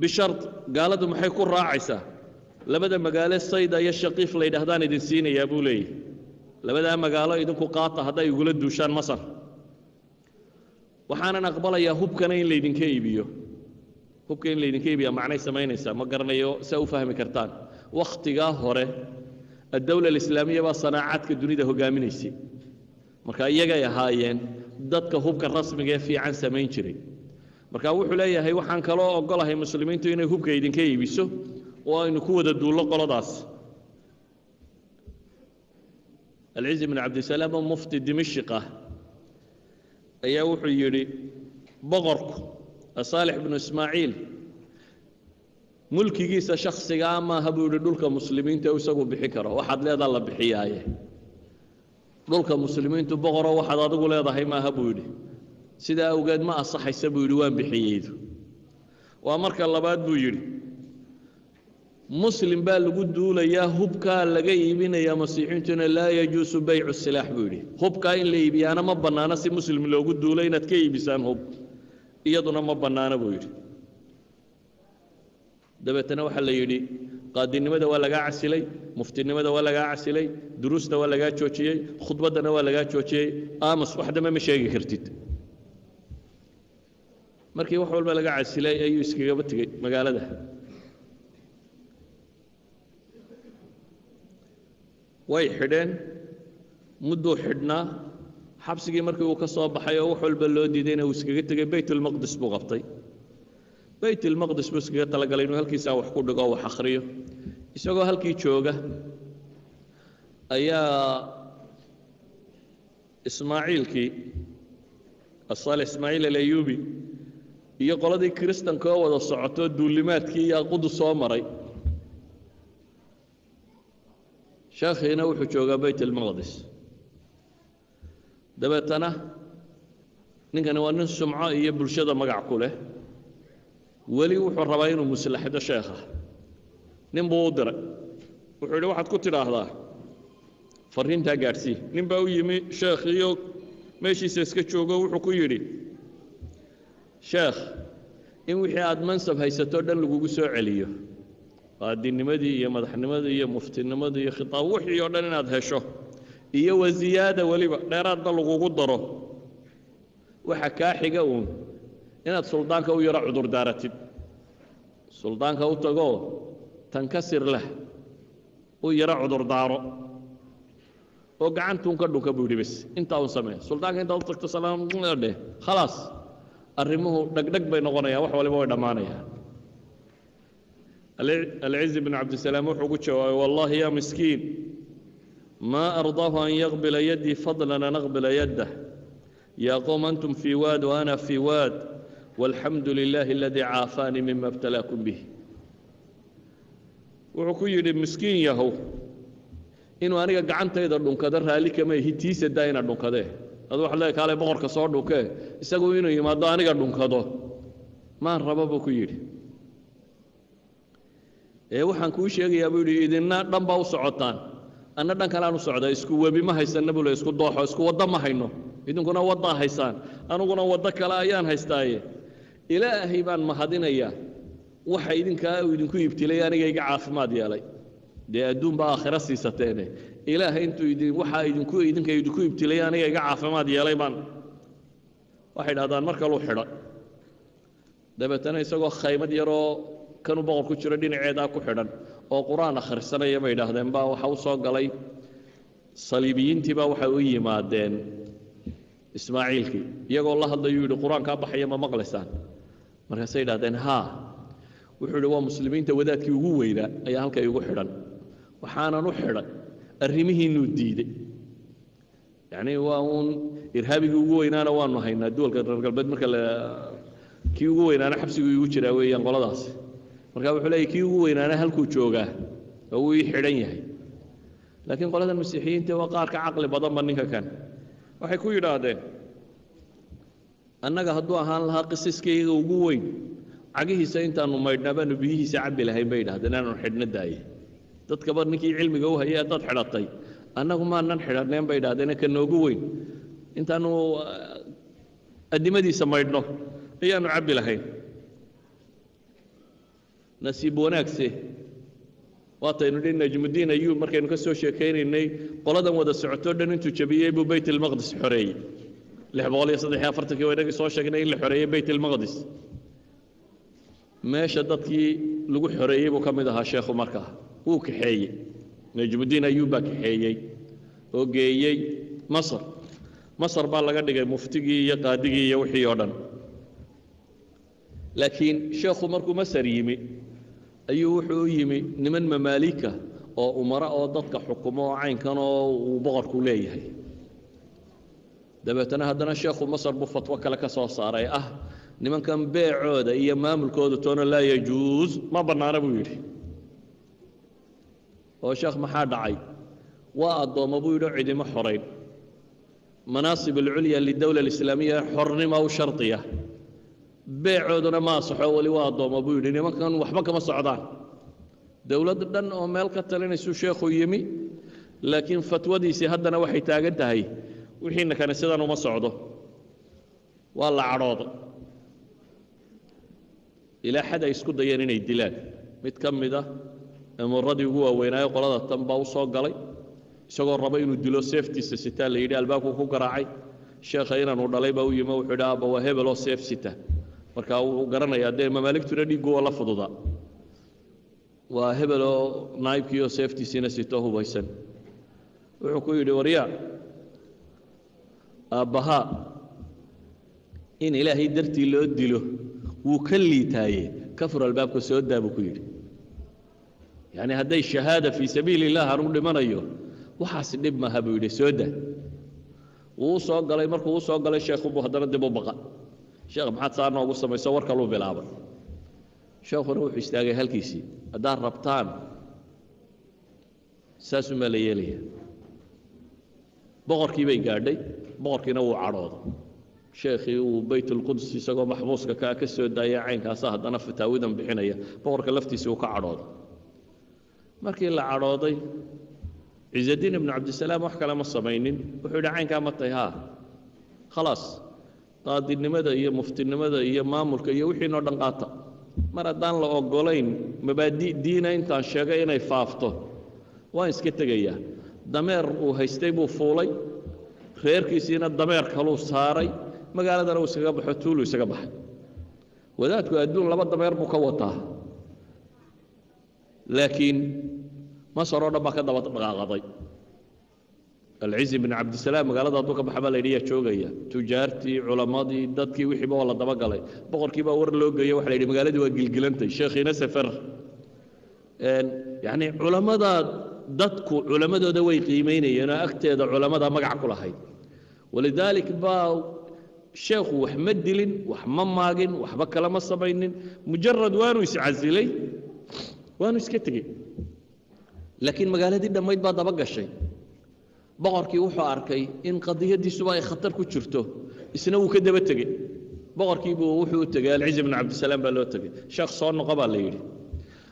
Bishard gaaladu maxay ku raacaysaa? Labada magaalo sayda iyo shaqiif la yidhaahdaan idin siinayaa buu leeyahy labadaa magaalo idinku qaata hadday igula duushaan masar waxaanan aqbalayaa hubkana in laydinka iibiyo. Hubka in laydinka iibiya macnay samaynaysaa ma garanayo saa u fahmi kartaan. Wakhtigaa hore addowla alislaamiya baa sanaacaadka dunida hogaaminaysay. Marka iyagay ahaayeen dadka hubka rasmiga ee fiican samayn jiray. Marka wuxuu leeyahay waxaan kaloo ogolahay muslimiintu inay hubka idinka iibiso oo aynu ku wada duullo qoladaas. Alcizi bn cabdisalaam oo mufti dimashq ah ayaa wuxuu yidhi boqorku asaalix bnu ismaaciil mulkigiisa shakhsigaa maaha buu yidhi dhulka muslimiinta isagu bixi karo waxaad leedaa la bixiyaaye. Dhulka muslimiintu boqoroo waxaad adigu leedahay maaha buu yidhi. Sidaa awgeed ma asaxaysa buu yidhi waan bixiyeydu waa marka labaad buu yidhi muslim baa lagu duulayaa hubkaa laga iibinayaa masiixiintuna laa yajuusu baycu silaax buu yidhi. Hubkaa in la iibiyaana ma bannaano si muslim loogu duulo inaad ka iibisaan hub. Iyaduna ma bannaano buu yidhi. Dabeetana waxaa la yidhi qaadinimada waa lagaa casilay muftinimada waa lagaa casilay duruusta waa lagaa joojiyey khudbaddana waa lagaa joojiyey. Aamus wax ma sheegi kartid. Markii wax walba laga casilay ayuu iskagaba tegey magaalada way xidheen mudduu xidhnaa xabsigii markii uu ka soo baxay oo wax walba loo diidayna uu iskaga tegey baytulmaqdis buu qabtay. Baytulmaqdis buu iskaga talagalay inuu halkiisaa wax ku dhigo wax akhriyo. Isagoo halkii jooga ayaa ismaaciilkii asaale ismaaciil alayuubi iyo qoladii kiristanka oo wada socoto duulimaadkii iyo aqudu soo maray sheekhiina wuxuu joogaa bayt almaqdis dabeetana ninkani waa nin sumco iyo bulshada magac ku leh. Weli wuxuu rabaa inuu muslaxido sheekha. Nin buu u diray. Wuxuu yidhi waxaad ku tidhaahdaa farriintaa gaadhsii nin baa u yimi sheekhiyo meeshiisa iska joogo wuxuu ku yidhi sheekh in wixii aada mansab haysatoo dhan lagugu soo celiyo qaadinimadii iyo madaxnimadii iyo muftinimadii iyo khitaab wixii oo dhan inaad hesho iyo wasiyaada weliba dheeraadna lagugu daro. Waxa kaa xiga uun inaad suldaanka u yaro cudur daaratid. Suldaanka u tagoo tankasir leh u yaro cudur daaro. Oo gacantuun ka dhunka buu yidhi bes intaa un samee suldaanka intaad u tagto salaam khalaas arrimuhu dhegdheg bay noqonayaan wax waliba way dhammaanayaan alcizi bn cabdisalaam wuxuu ugu jawaabay wallaahi yaa miskiin maa ardaahu an yaqbila yadii fadlan an aqbila yaddah yaa qowm antum fii waad wa fii waad walxamdu lilaahi aladii caafaanii mima btalaakum bih wuxuu ku yidhi miskiin yahow inuu aniga gacantayda dhunkado raalli kama ihi tiisa daa ina dhunkadee adu waxad le kaale boqorka soo dhunkee isagu inuu yimaado aniga dhunkado maan raba buu ku yidhi waxaan kuu sheegayaa buu yidhi idinna dhan baa u socotaan. Anna dhan kaleaan u socdaa isku webi ma haysanna buu le isku dooxo isku waddo ma hayno. Idinkuna waddaa haysaan. Aniguna waddo kale ayaan haystaaye. Ilaahay baan mahadinayaa waxa idinkaa uu idinku ibtilay aniga iga caafimaad yeelay. Dee adduun baa aakhiro siisateene. Ilaahay intuu idin waxaa idinku idinka idinku ibtilay aniga iga caafimaad yeelay baan. Waxay dhahdaan mar kaluu xidha dabeetana isagoo khaymad yaroo kanuu boqor ku jiro dhinaceedaa ku xidhan oo qur'aan akhrisanaya bay idhaahdeen baa waxa u soo galay. Saliibiyiintii baa waxay u yimaadeen ismaaciilkii iyagoo la hadlayuu yidhi qur'aankaa baxaya ma maqlaysaan. Markaasay idhahdeen haa. Wuxuu yidhi waa muslimiinta wadaadkii ugu weynaa ayaa halka igu xidhan. Waxaanan u xidhan. Arrimihiinuu diiday yacni waa uun irhaabigii ugu weynaana waanu haynaa duwalka reer galbeed marka la kii ugu weynaana xabsiguu igu jiraa weeyaan qoladaasi marka wuxuu leeyahy kii ugu weynaana halkuu joogaa oo wuu ii xidhan yahay. Laakiin qoladan masiixiyiinta waa qaar ka caqli badanba ninka kan. Waxay ku yidhaahdeen annaga hadduu ahaan lahaa qisiskayga ugu weyn cagihiisa intaanu maydhnaa biyihiisa cabbi lahayn bay yidhahdeen inaanu xidhno daaye. Dadkaba ninkii cilmiga u hayay haddaad xidhatay annagu maanan xidhaneen bay yidhahdeen ka noogu weyn intaanu addimadiisa maydhno ayaanu cabbi lahayn nasiib wanaagse. Waataynu dhi najmudiin ayuub markaynu ka soo sheekaynaynay qoladan wada socotoo dhan intuu jabiyey buu bayt almaqdis xoreeyey. Iyo afartankii waynagii soo sheegnay in la xoreeyey bayt almaqdis meesha dadkii lagu xoreeyey buu ka mid ahaa sheekhu markaa wuu kaxeeyey. Najmudiin ayuub baa kaxeeyey oo geeyey masar. Masar baa laga dhigay muftigii iyo qaadigii iyo wixii oo dhan. Laakiin sheekhu markuu masar yimi ayuu wuxuu u yimi niman mamaalika oo umaro oo dadka xukumo oo caynkan oo uu boqorku leeyahay. Dabeetana haddana sheekhu masar buu fatwo kale ka soo saaray. Ah nimankan beecooda iyo maamulkooda toona laa yajuus ma bannaana buu yidhi. Oo sheekh maxaa dhacay? Waa addoommo buu yidhi cidimo xorayn. Manaasib alculya lidowla alislaamiya xornima u shardiya beecooduna ma asaxo weli waa addoommo buu yidhi nimankan waxba kama socdaan. Dowlad dhan oo meel ka talinaysuu sheekhu yimi laakiin fatwadiisii haddana waxay taagan tahay wixiina kane sidan uma socdo. Waa la cadhooday ilaa xad ay isku dayeen inay dilaan. Mid ka mid a amuuradii ugu waaweynaayo qolada tan baa u soo galay isagoo raba inuu dilo seeftiisa sitaa la yidhi albaabku ku garaacay. Sheekha inaanu dhalay baa u yimi wuxuu yidhi aabba waa hebeloo seef sita marka wuu garanayaa dee mamaaligtuna dhiiggu waa la fududaa waa hebeloo naayibkiioo seeftiisiina sitoo hubaysan. Wuxuu ku yidhi waryaa aabbahaa in ilaahay dartii loo dilo wuu ka liitaaye. Ka fur albaabka soo daa buu ku yidhi. Yacni hadday shahaada fii sabiili illah aanu dhimanayo waxaas dhib maaha buu yidhi soo daa. Wuu soo galay markuu u soo galay sheekhubu haddana dib u baqa sheekh maxaad saa noogu samayso war kaluu bilaabay. Sheekhuna wuxuu istaagay halkiisii haddaad rabtaan saasumaa la yeelaya. Boqorkii bay gaadhay boqorkiina wuu cadhooday. Sheekhii uu baytulquds isagoo maxbuuska kaa ka soo daaya caynkaasa haddana fataawidan bixinaya. Boqorka laftiisii uu ka cadhooday. Markii la cadhooday ciisadiin ibnu cabdisalaam wax kale ma samaynin. Wuxuu yidhi caynkaa ma tahay haa khalaas qaadinimada iyo muftinimada iyo maamulka iyo wixiinoo dhan qaata. Mar haddaan la ogolayn mabaadi diina intaan sheegay inay faafto waan iska tegayaa. Dameer uu haystay buu fuulay reerkiisiina dameer kaluu saaray magaaladana uu iskaga baxo tuuluu isaga baxay. Wadaadku adduun laba dameer buu ka wataa. Laakiin masar oo dhan baa ka daba dhaqaaqaday alcizi bin cabdisalaam magaalada hadduu ka baxa baa la yidhi yaa joogaya. Tujaartii culammadii dadkii wixiiba waa la dabagalay. Boqorkii baa war loo geeyo waxa la yidhi magaaladii waa gilgilantay. Sheekhiina safar. Yacni culammada dadku culammadooda way qiimaynayeenoo agteeda culammada magac ku lahayd. Walidaalik baa sheekhu wax ma dilin wax ma maagin waxba kale ma samaynin. Mujarad waanu iscasilay waanu iska tegey. Laakiin magaaladii dhammayd baa daba gashay boqorkii wuxuu arkay in qadiyadiisuba ay khatar ku jirto isna wuu ka daba tegey. Boqorkiibuu wuxuu u tegey alcizi bn cabdisalaam baa loo tegey. Sheekh soo noqo baa la yidhi.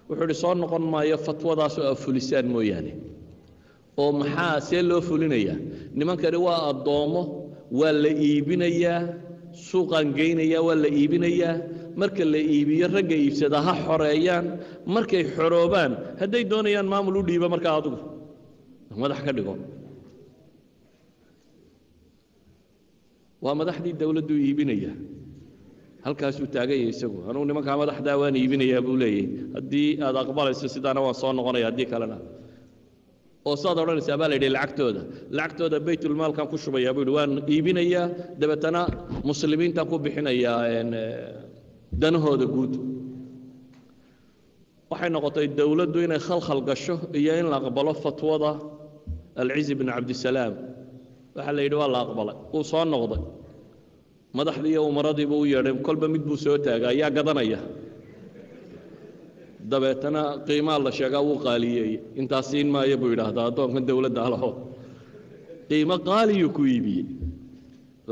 Wuxuu idhi soo noqon maayo fatwadaasoo aa fulisaan mooyaane oo maxaa see loo fulinayaa? Nimankani waa addoommo waa la iibinayaa suuqaan geynayaa waa la iibinayaa. Marka la iibiyo ragga iibsada ha xoreeyaan. Markay xoroobaan hadday doonayaan maamul u dhiiba markaa adigu madax ka dhigo waa madaxdii dowladdu iibinaya. Halkaasuu taaganya isagu anugu nimankaa madaxdaa waan iibinayaa buu leeyahy haddii aad aqbalayso sidaana waan soo noqonaya haddii kalena. Oo saad odhanaysaa baa la yidhi lacagtooda lacagtooda baytulmaalkan ku shubayaa buu yidhi. Waan iibinayaa dabeetana muslimiintan ku bixinayaa danahooda guud. Waxay noqotay dowladdu inay khalkhal gasho iyo in la aqbalo fatwada alcizi bn cabdisalaam waxaa la yidhi waa la aqbalay wuu soo noqday. Madaxdii iyo umaradiibu u yeedhay kolba mid buu soo taagay ayaa gadanaya. Dabeetana qiimaa la sheegaa wuu qaaliyeeyey intaas siin maayo buu yidhaahdaa addoonkan dowladda alaho qiimo qaaliyuu ku iibiyey.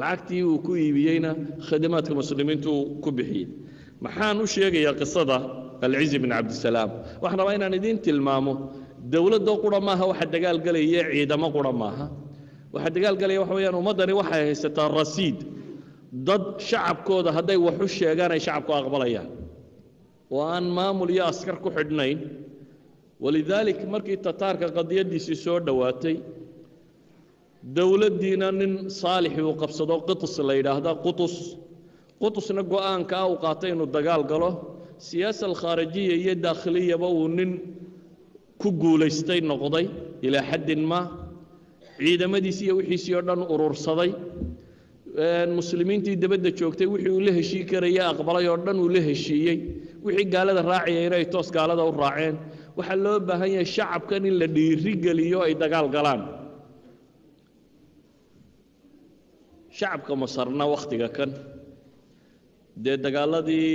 Lacagtii uu ku iibiyeyna khadamaadka muslimiintu uu ku bixiyey. Maxaan u sheegayaa qisada alcizi bn cabdisalaam waxaan rabaa inaan idiin tilmaamo dowladdo qura maaha waxa dagaalgelaya ciidamo qura maaha waxa dagaalgelaya waxa weyaan ummaddani waxay haysataa rasiid. Dad shacabkooda hadday wax u sheegaan ay shacabku aqbalayaan. Oo aan maamul iyo askar ku xidhnayn. Walidaalik markii tataarka qadiyaddiisii soo dhowaatay dowladdiina nin saalixi uu qabsado qitus la yidhaahda qutus. Qutusna go'aanka ah uu qaatay inuu dagaal galo. Siyaasa alkhaarijiya iyo daakhiliyaba uu nin ku guulaystay noqday ilaa xaddin ma ciidamadiisi iyo wixiisii oo dhan urursaday. Muslimiintii dabadda joogtay wixii uu la heshii karaya aqbalay oo dhan uu la heshiiyey. Wixii gaalada raacaya inay toos gaalada u raaceen. Waxaa loo baahan yahay shacabkan in la dhiiri geliyo ay dagaal galaan. Shacabka masarna wakhtiga kan. Dee dagaaladii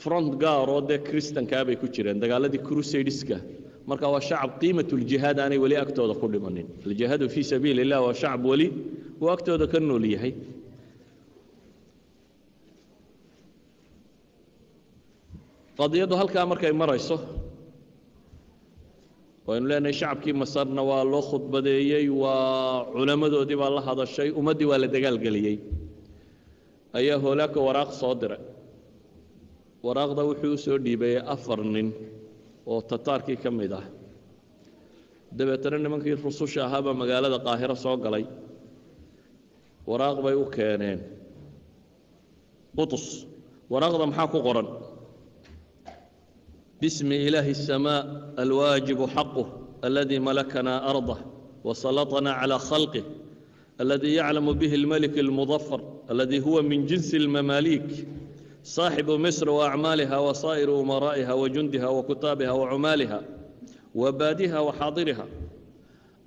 front gaar oo dee kristankaa bay ku jireen dagaaladii crusadeska marka waa shacab qiimatuljihaad aanay weli agtooda ku dhimanin. Aljihaadu fii sabiili illah waa shacab weli uu agtooda ka nool yahay. Qadiyaddu halkaa markay marayso waynu leenahay shacabkii masarna waa loo khudbadeeyey waa culammadoodii baa la hadashay ummaddii waa la dagaalgeliyey. Ayaa hoolaaka waraaq soo diray. Waraaqda wuxuu u soo dhiibayey afar nin oo tataarkii ka mid ah dabeetana nimankii rususha ahaabaa magaalada qaahiro soo galay waraaq bay u keeneen qutus waraaqda maxaa ku qoran باسم إله السماء الواجب حقه الذي ملكنا أرضه وسلطنا على خلقه الذي يعلم به الملك المظفر الذي هو من جنس المماليك صاحب مصر وأعمالها وصائر أمرائها وجندها وكتابها وعمالها وبادها وحاضرها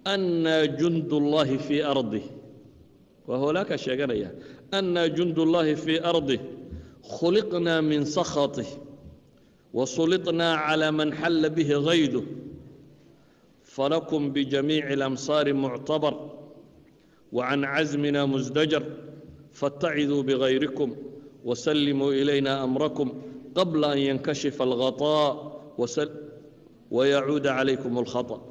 أن جند الله في أرضه وهو لك شيئا أن جند الله في أرضه خلقنا من سخطه وسلطنا على من حل به غيده فلكم بجميع الأمصار معتبر وعن عزمنا مزدجر فاتعذوا بغيركم وسلموا إلينا أمركم قبل أن ينكشف الغطاء وسل ويعود عليكم الخطأ.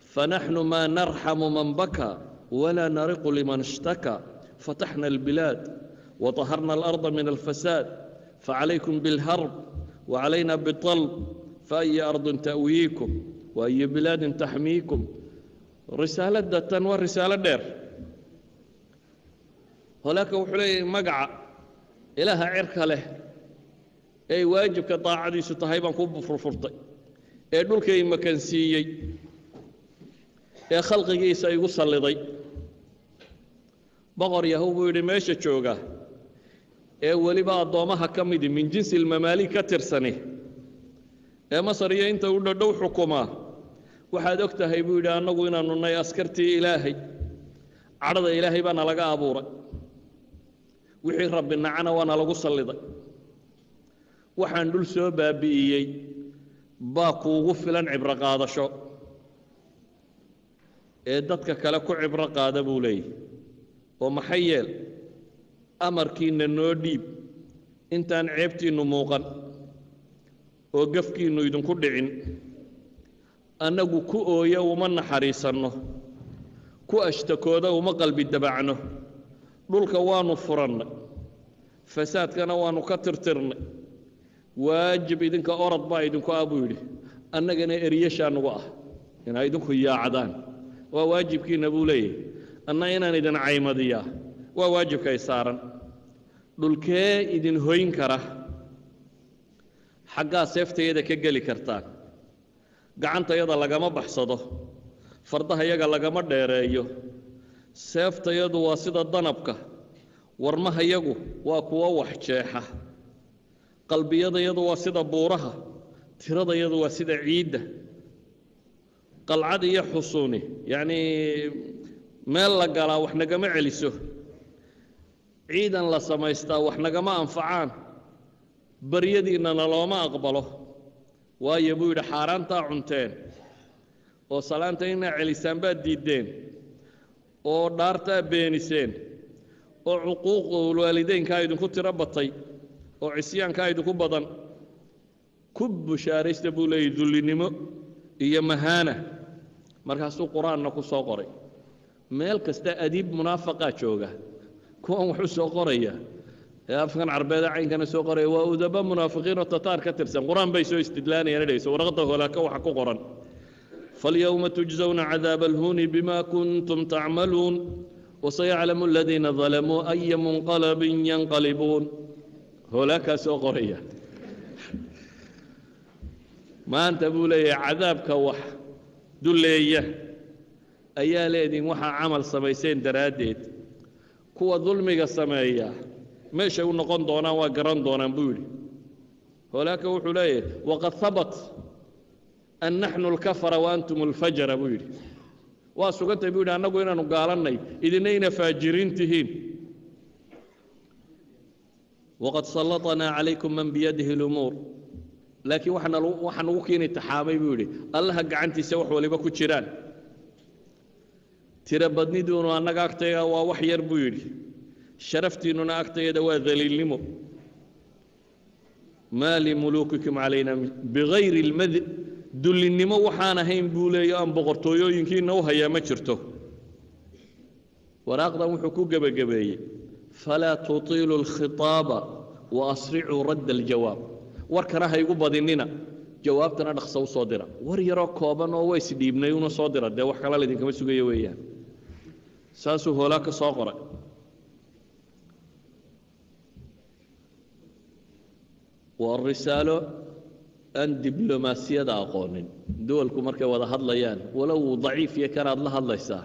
فنحن ما نرحم من بكى ولا نرق لمن اشتكى. فتحنا البلاد وطهرنا الأرض من الفساد. فعليكم بالهرب وعلينا بالطلب. فأي أرض تأويكم وأي بلاد تحميكم. رسالة تنوى رسالة دير. هناك وحلي مقع ilaaha cirka leh ee waajibka daacadiisu tahay baan ku furfurtay ee dhulkay makansiiyey ee khalqigiisa igu salliday. Boqor yahu buu yidhi meesha jooga ee weliba addoommaha ka midi min jinsi ilmamaaliik ka tirsani ee masar iyo inta u dhadhow xukumaa waxaad og tahay buu yidhi annagu inaanu nay askartii ilaahay cadhada ilaahay baana laga abuuray wixii rabbi nacana waa nalagu salliday waxaan dhul soo baabi'iyey baa kuugu filan cibro qaadasho. Ee dadka kale ku cibro qaada buu leeyahy oo maxay yeel? Amarkiinna noo dhiib. Intaan ceebtiinnu muuqan. Oo gafkiinnu idinku dhicin. Annagu ku ooya uma naxariisanno. Ku ashtakooda uma qalbi dabacno dhulka waannu furannay fasaadkana waannu ka tirtirnay. Waajib idinka orod baa idinku ah buu yidhi annagana eryashaa nugu ah inaa idinku yaacdaan. Waa waajibkiinna buu leeyahay anna inaan idin caymadiyaa waa waajibkay saaran. Dhulkee idin hoyn kara xaggaa seeftayada ka geli kartaan gacantayada lagama baxsado fardahayaga lagama dheereeyo seeftayadu waa sida danabka. Warmahayagu waa kuwo wax jeexa. Qalbiyadayadu waa sida buuraha. Tiradayadu waa sida ciidda. Qalcad iyo xusuuni yacnii meel la galaa wax nagama celiso. Ciidan la samaystaa wax nagama anfacaan. Baryadiinnana looma aqbalo. Waayo buu yidhi xaaraantaa cunteen. Oo salaanta inaa celisaan baad diiddeen oo dhaartaa beeniseen oo cuquuqul waalideynkaa idinku tiro batay oo cisyaankaa idinku badan ku bushaaraysta buu leeyahy dullinimo iyo mahaana. Markaasuu qur'aanna ku soo qoray. Meel kasta adiib munaafaqaa jooga. Kuwan wuxuu soo qoraya. Afkan carbeeda caynkana soo qoraya waa udaba munaafiqiin oo tataar ka tirsan. Qur'aan bay soo istidlaanayaan dhegeyso warqadda holaaka waxa ku qoran فاليوم تجزون عذاب الهون بما كنتم تعملون وسيعلم الذين ظلموا أي منقلب ينقلبون هولاك سوقرية ما أنت بولي عذابك وح دلية أيا ليدين وحا عمل سميسين دراديد كوا ظلمك سمية ماشي ونقون دونا وقران دونا بولي هولاك وحوليه وقد ثبت أن نحن الكفر وأنتم الفجر أبو يري واسوغنت أبو يري أنكو إنا نقالني إذنين فاجرين تهين وقد سلطنا عليكم من بيده الأمور لكن وحنا وحنا وكين التحامي بيقولي الله قعنتي سوح ولي بكو تشيران ترى بدني دون أنك أكتيا ووحي يربو يري شرفتي أننا أكتيا دوا ذليل نمو ما لملوككم علينا بغير المذ dullinnimo waxaan ahayn buu leeya aan boqortooyooyinkiina u hayaa ma jirto. Waraaqdan wuxuu ku gebagabeeyey falaa tutiilu alkhitaaba wa asricuu radda aljawaab. Warkana ha igu badinina jawaabtana dhaqso u soo dira. War yaroo kooban oo waa isdhiibnay una soo dira. Dee wax kala laydinkama sugayo weeyaan. Saasuu hoolaa ka soo qoray. Waa risaalo aan diblomaasiyada aqoonin. Duwalku markay wada hadlayaan walow uu daciif iyo la hadlaysaa.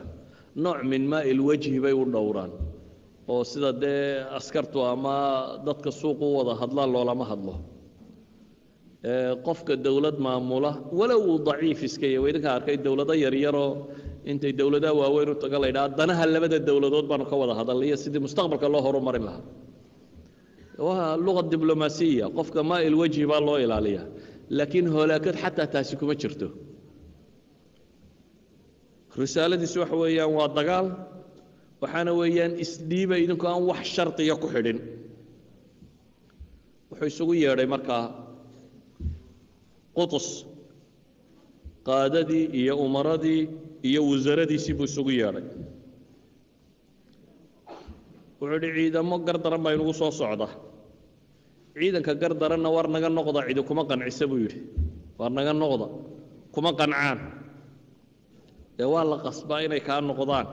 Nooc min maa ilwajhi bay u dhowraan. Oo sida dee askartu ama dadka suuqu u wada hadlaan loolama hadlo. Qofka dowlad maamula walow uu daciif iska yahay arkay dowlado yaryaroo intay dowladaha waaweyn u taga laydhaha danaha labada dowladood baanu ka wada hadalnay sidii mustaqbalka loo horumarin lahaa. Waa luqa diblomaasiya. Qofka maa ilwajhi baa loo ilaaliyaa laakiin hoolaakad xataa taasi kuma jirto risaaladiisu waxa weeyaan waa dagaal waxaana weeyaan isdhiiba idinkoo aan wax shardiya ku xidhin wuxuu isugu yeedhay markaa qutus qaadadii iyo umaradii iyo wasaradiisii buu isugu yeedhay wuxuu idhi ciidamo gardaran baa inugu soo socda ciidanka gardaranna war naga noqda cidi kuma qancisa buu yidhi. War naga noqda kuma qancaan. Dee waa la qasbaa inay kaa noqdaan.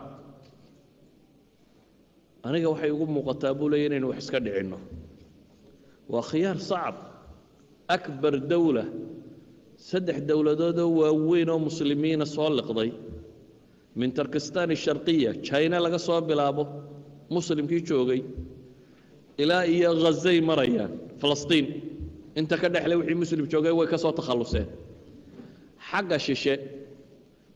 Aniga waxay ugu muuqataa buu leeya inaynu wax iska dhicinno. Waa khiyaar sacab. Akbar dowla saddex dowladoodoo waaweyn oo muslimiina soo liqday. Min tarkistaan sharqiya jina laga soo bilaabo muslimkii joogay ilaa iyo khazay marayaan falastiin. Inta ka dhexle wixii muslim joogay way ka soo takhalluseen. Xagga shishe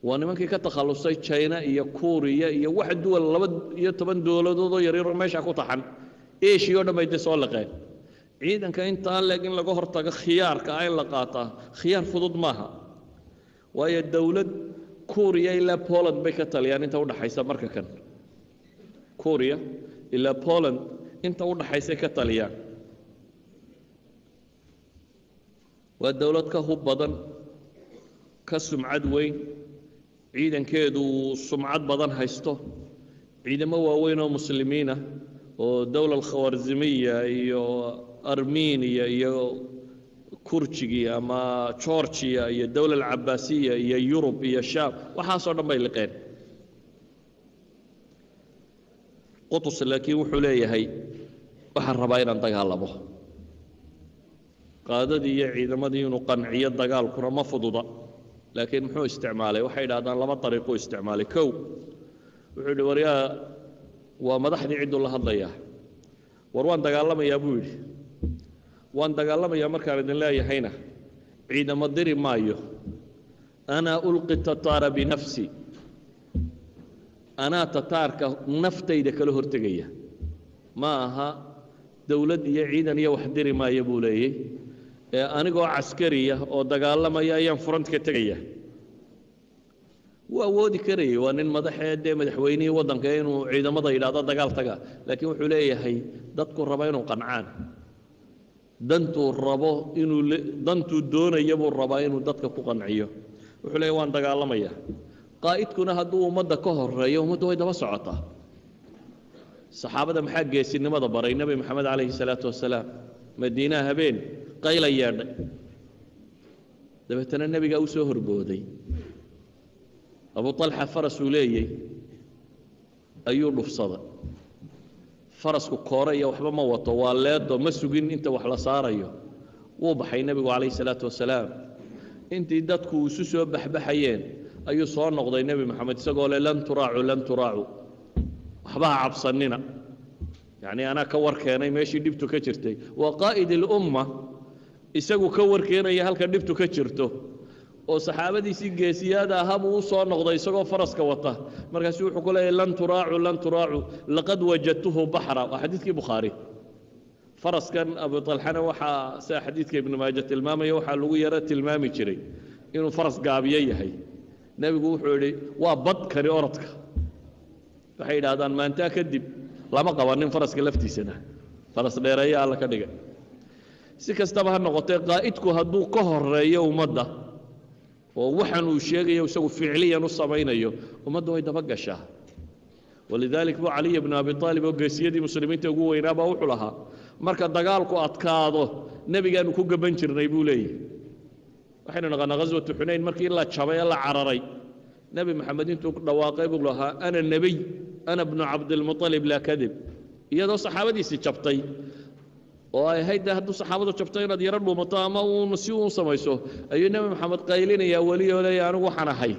waa nimankii ka takhallusay jina iyo kuuriya iyo wax duwal laba iyo toban dowladoodoo yaryaroo meesha ku taxan. Eshiya o dhan bay dee soo liqeen. Ciidanka intaa leeg in laga hortago khiyaarka ah la qaataa khiyaar fudud maaha. Waayo dowlad kuuriya ilaa poland bay ka taliyaan inta udhaxaysa marka kan. Kuuriya ilaa poland inta u dhaxaysay ka taliyaan. Waa dowlad ka hub badan ka sumcad weyn. Ciidankeedu sumcad badan haysto. Ciidamo waaweyn oo muslimiinah oo dowla alkhawarzimiya iyo armeniya iyo kurjigii ama georgiya iyo dowla alcabaasiya iyo yurub iyo shaam. Waxaasoo dhan bay liqeen. Qutus laakiin wuxuu leeyahay waxaan rabaa inaan dagaalamo. Qaadadii iyo ciidamadii inuu qanciyo dagaalkuna ma fududa laakiin muxuu isticmaalay? Waxay idhahdaan laba ariiquu isticmaalay. Kow wuxuu yidhi waryaa waa madaxdii cidduu la hadlayaa. War waan dagaalamayaa buu yidhi. Waan dagaalamayaa markaan idin leeyahayna. Ciidamo diri maayo. Anaa ulqi tataara binafsi. Anaa tataarka naftayda kala hortegaya. Ma aha dowlad iyo ciidan iyo wax diri maayo buu leeyey ee anigoo caskariya oo dagaalamaya ayaan furantka tegaya. Wuu awoodi karayay waa nin madaxee dee madaxweynihii waddanka inuu ciidamada yidhaahdo dagaal taga laakiin wuxuu leeyahay dadku raba inuu qancaan. Dantuu rabo inuu dantuu doonaya buu rabaa inuu dadka ku qanciyo. Wuxuu leeyahy waan dagaalamayaa qaa'idkuna hadduu ummadda ka horeeyo ummaddu way daba socotaa saxaabada maxaa geesinimada baray? Nebi moxamed calayhi salaatu wasalaam madiinaha habeen qayla yeedhay. Dabeetana nebigaa u soo horbooday abu alxa farasuu leeyey ayuu dhufsaday farasku koore iyo waxba ma wato waa leedo ma sugin inta wax la saarayo. Wuu baxay nebigu calayhi salaatu wasalaam. Intii dadku isu soo baxbaxayeen ayuu soo noqday nebi moxamed isagoo le lan turaacu lan turaacu waxba ha cabsanina. Yacnii anaa ka war keenay meeshii dhibtu ka jirtay. Waa qaa'id ilumma isagu ka war halka dhibtu ka jirto. Oo saxaabadiisii geesiyaada ahaa buu soo noqday isagoo faraska wata. Markaasuu wuxuu ku leeyahy lan turaacu lan turaacu laqad wajadtuhu baxra. Waa xadiidkii bukhaari. Faraskan abu talxana waxaa sida xadiidka ibnu maaja tilmaamaya waxaa lagu yaro tilmaami jiray inuu faras gaabiyo yahay. Nebigu wuxuu yidhi waa bad kani orodka waxay yidhaahdaan maantaa kadib lama qabanin faraska laftiisana. Faras dheereeya alla ka dhigay si kastaba ha noqotee qaa'idku hadduu ka horeeyo ummadda oo waxaan uu sheegayo isagu ficliyan u samaynayo ummadda way daba gashaa. Walidalik buu caliy bnu abi aalib oo geesiyadii muslimiinta ugu weynaabaa wuxuu lahaa marka dagaalku adkaado nebigaanu ku gaban jirnay buu leeyahy waxaynu naqaanaa ghaswatu xunayn markii la jabay ee la cararay. Nebi maxamed intuu dhawaaqay buu lahaa ana nebiy ana bnu cabdilmualib laa kadib iyadoo saxaabadiisii jabtay oo ay ahayd hadduu saxaabadu jabto inaad yaro dhuumato ama uun si uun samayso ayuu nebi maxamed qaylinayaa weli oo leeya anigu waxaan ahay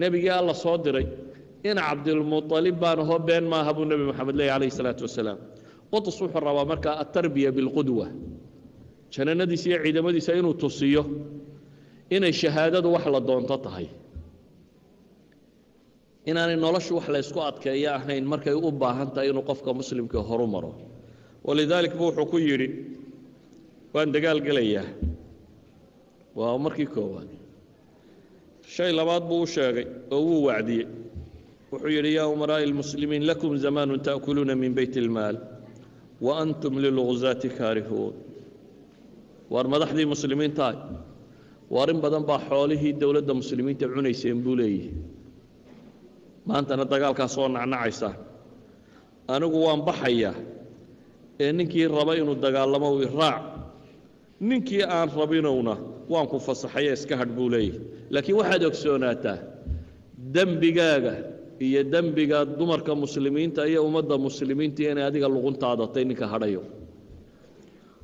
nebigii alla soo diray ina cabdilmualib baan ahoo been maaha buu nebi maxamed leeya calayhi salaatu wasalaam qutus wuxuu rabaa markaa atarbiya bilqudwa jananadiisa iyo ciidamadiisa inuu tusiyo inay shahaadadu wax la doonto tahay inaanay noloshu wax laysku adkeeyo ahayn markay u baahan tahay inuu qofka muslimka horu maro. Walidaalik bu wuxuu ku yidhi waan dagaal gelayaa. Waa markii koowaad. Shay labaad buu u sheegay oo wuu wacdiyey. Wuxuu yidhi yaa umaraa'i lmuslimiin lakum zamaanu ta'kuluuna min beyt ilmaal wa antum lilguzaati kaarihuun. Waar madaxdii muslimiintahay waar badan baa xoolihii dowladda muslimiinta cunayseen buu leeyihi maantana dagaalkaa soo nacnacaysaan anigu waan baxayaa ee ninkii raba inuu dagaalamo u iraac. Ninkii aan rabinowna waan ku fasaxaye iska hadh buu leeyahy laakiin waxaad ogsoonaataa dembigaaga iyo dembiga dumarka muslimiinta iyo ummadda muslimiinta inay adiga luguntaadatay ninka hadhayo.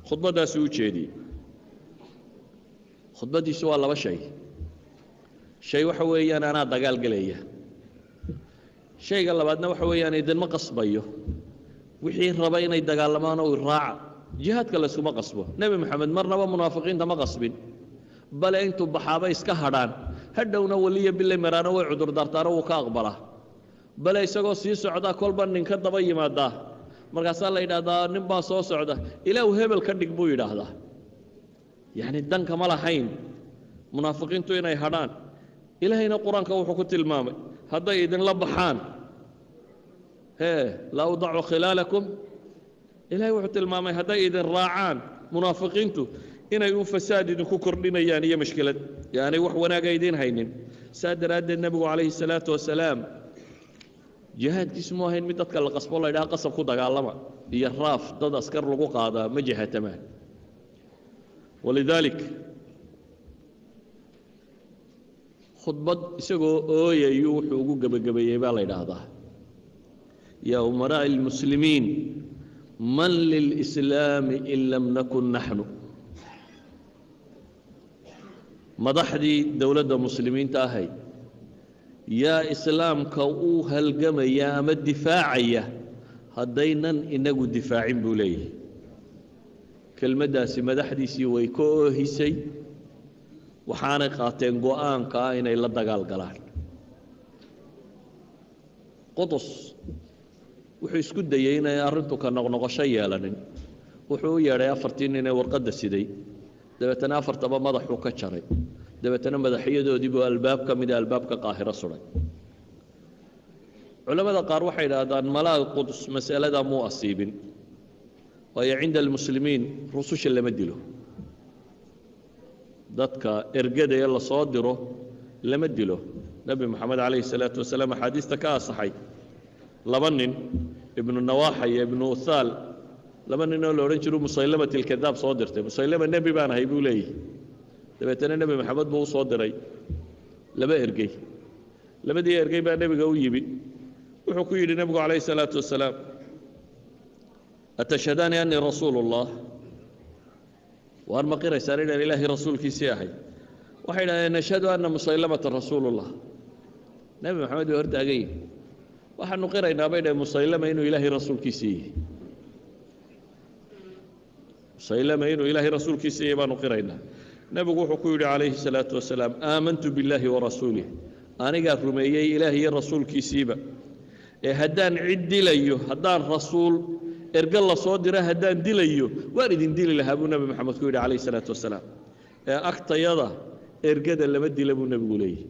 Khudbaddaasi u jeediyey khudbaddiisu waa laba shay. Shay waxa weeyaan anaa dagaal gelaya shayga labaadna waxa weeyaan idinma qasbayo. Wixii raba inay dagaalamaan oo iraaca jihaadka layskuma qasbo. Nebi moxamed marnaba munaafiqiinta ma qasbin. Bale intuu baxaaba iska hadhaan. Hadhowna weliya bilay maraano way cudurdaartaano wuu ka aqbalaa. Bale isagoo sii socdaa kolba ninka daba yimaadaa. Markaasaa la yidhaahdaa nin baa soo socda. Ilaahu hebel ka dhig buu yidhaahdaa. Yacni danka ma lahayn. Munaafiqiintu inay hadhaan. Ilaahayna qur'aanka wuxuu ku tilmaamay hadday idinla baxaan la awdacu khilaalakum. Ilahay wuxuu tilmaamay hadday idin raacaan munaafiqiintu inay u fasaad idinku kordhinayaan iyo mashkilad. Yaanay wax wanaaga idiin haynin. Saa daraaddeed nebigu calayhi salaatu wasalaam jihaadkiisu mu ahayn mid dadka la qasbo la ydhaha qasab ku dagaalama iyo raaf dad askar lagu qaadaa ma jihatamaan walidaalik khudbad isagoo ooyayu wuxuu ugu gebagabeeyey baa la yidhaahdaa. Yaa umaraa'i almuslimiin man lilslaami in lam nakun naxnu madaxdii dowladda muslimiinta ahay yaa islaamka u halgamaya ama difaacaya haddaynan inagu difaacin buu leeyahay. Kelmaddaasi madaxdiisii way ka oohisay waxaanay qaateen go'aanka ah inay la dagaal galaan. Qudus wuxuu isku dayey inay arrintu ka noqnoqosho yeelanin. Wuxuu u yeedhay afartii nin ee warqadda siday. Dabeetana afartaba madaxuu ka jaray. Dabeetana madaxyadoodii buu albaab ka mida albaabka qaahiro suday culammada qaar waxay idhaahdaan malaa qudus mas'aladaa muu asiibin? Waayo cinda almuslimiin rususha lama dilo dadka ergada ee lasoo diro lama dilo nebi moxamed calayhi salaatu wasalaam axaadiista ka asaxay laba nin ibnu nawaaxa iyo ibnu uthaal laba nin oo la odhan jiru musaylamat ilkadaab soo dirtay musaylama nebi baan ahay buu leeyahy dabeetana nebi maxamed buu u soo diray laba ergey labadii ergey baa nebiga u yimi wuxuu ku yidhi nebigu calayhi salaatu wasalaam atashhadaani annii rasuulu ullah waar ma qiraysaan inaan ilaahay rasuulkiisii ahay. Waxay idhahdeen nashhadu anna musaylamata rasuulullah. Nebi maxamed way hortaagan yihiin waxaanu qiraynaa bay dhaheen musaylama inuu ilaahay rasuulkiisii yahay musaylama inuu ilaahay rasuulkiisii yahay baanu qiraynaa nebigu wuxuu ku yidhi calayhi salaatu wasalaam aamantu billaahi warasuulih anigaa rumeeyey ilaahay rasuulkiisiiba. Ee haddaan cid dilayo haddaan rasuul erge la soo dira haddaan dilayo waan idin dili lahaa buu nebi maxamed ku yidhi calayhi salaatu wasalaam. Ee agtayada ergada lama dila buu nebigu leeyahy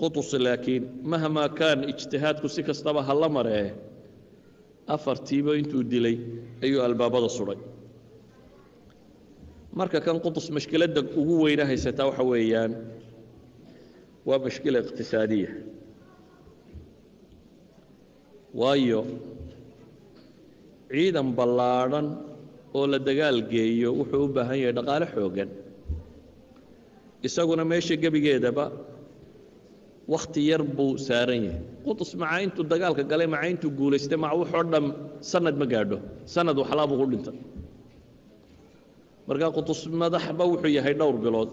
qutus laakiin mahmaa kaan ijtihaadku si kastaba ha la maree afartiiba intuu dilay ayuu albaabada sudhay marka kan qudus mashkiladda ugu weyna haysataa waxa weeyaan waa mashkila iqtisaadiya. Waayo ciidan ballaadhan oo la dagaal geeyo wuxuu u baahan yahay dhaqaale xooggan. Isaguna meesha gebigeedaba wakhti yar buu saaran yahay. Qudus maca intuu dagaalka galay maca intuu guulaystay maca wuxoo dham sanad ma gaadho. Sanad waxlaa buu ku dhintay marka qudus madaxba wuxuu yahay dhowr bilood.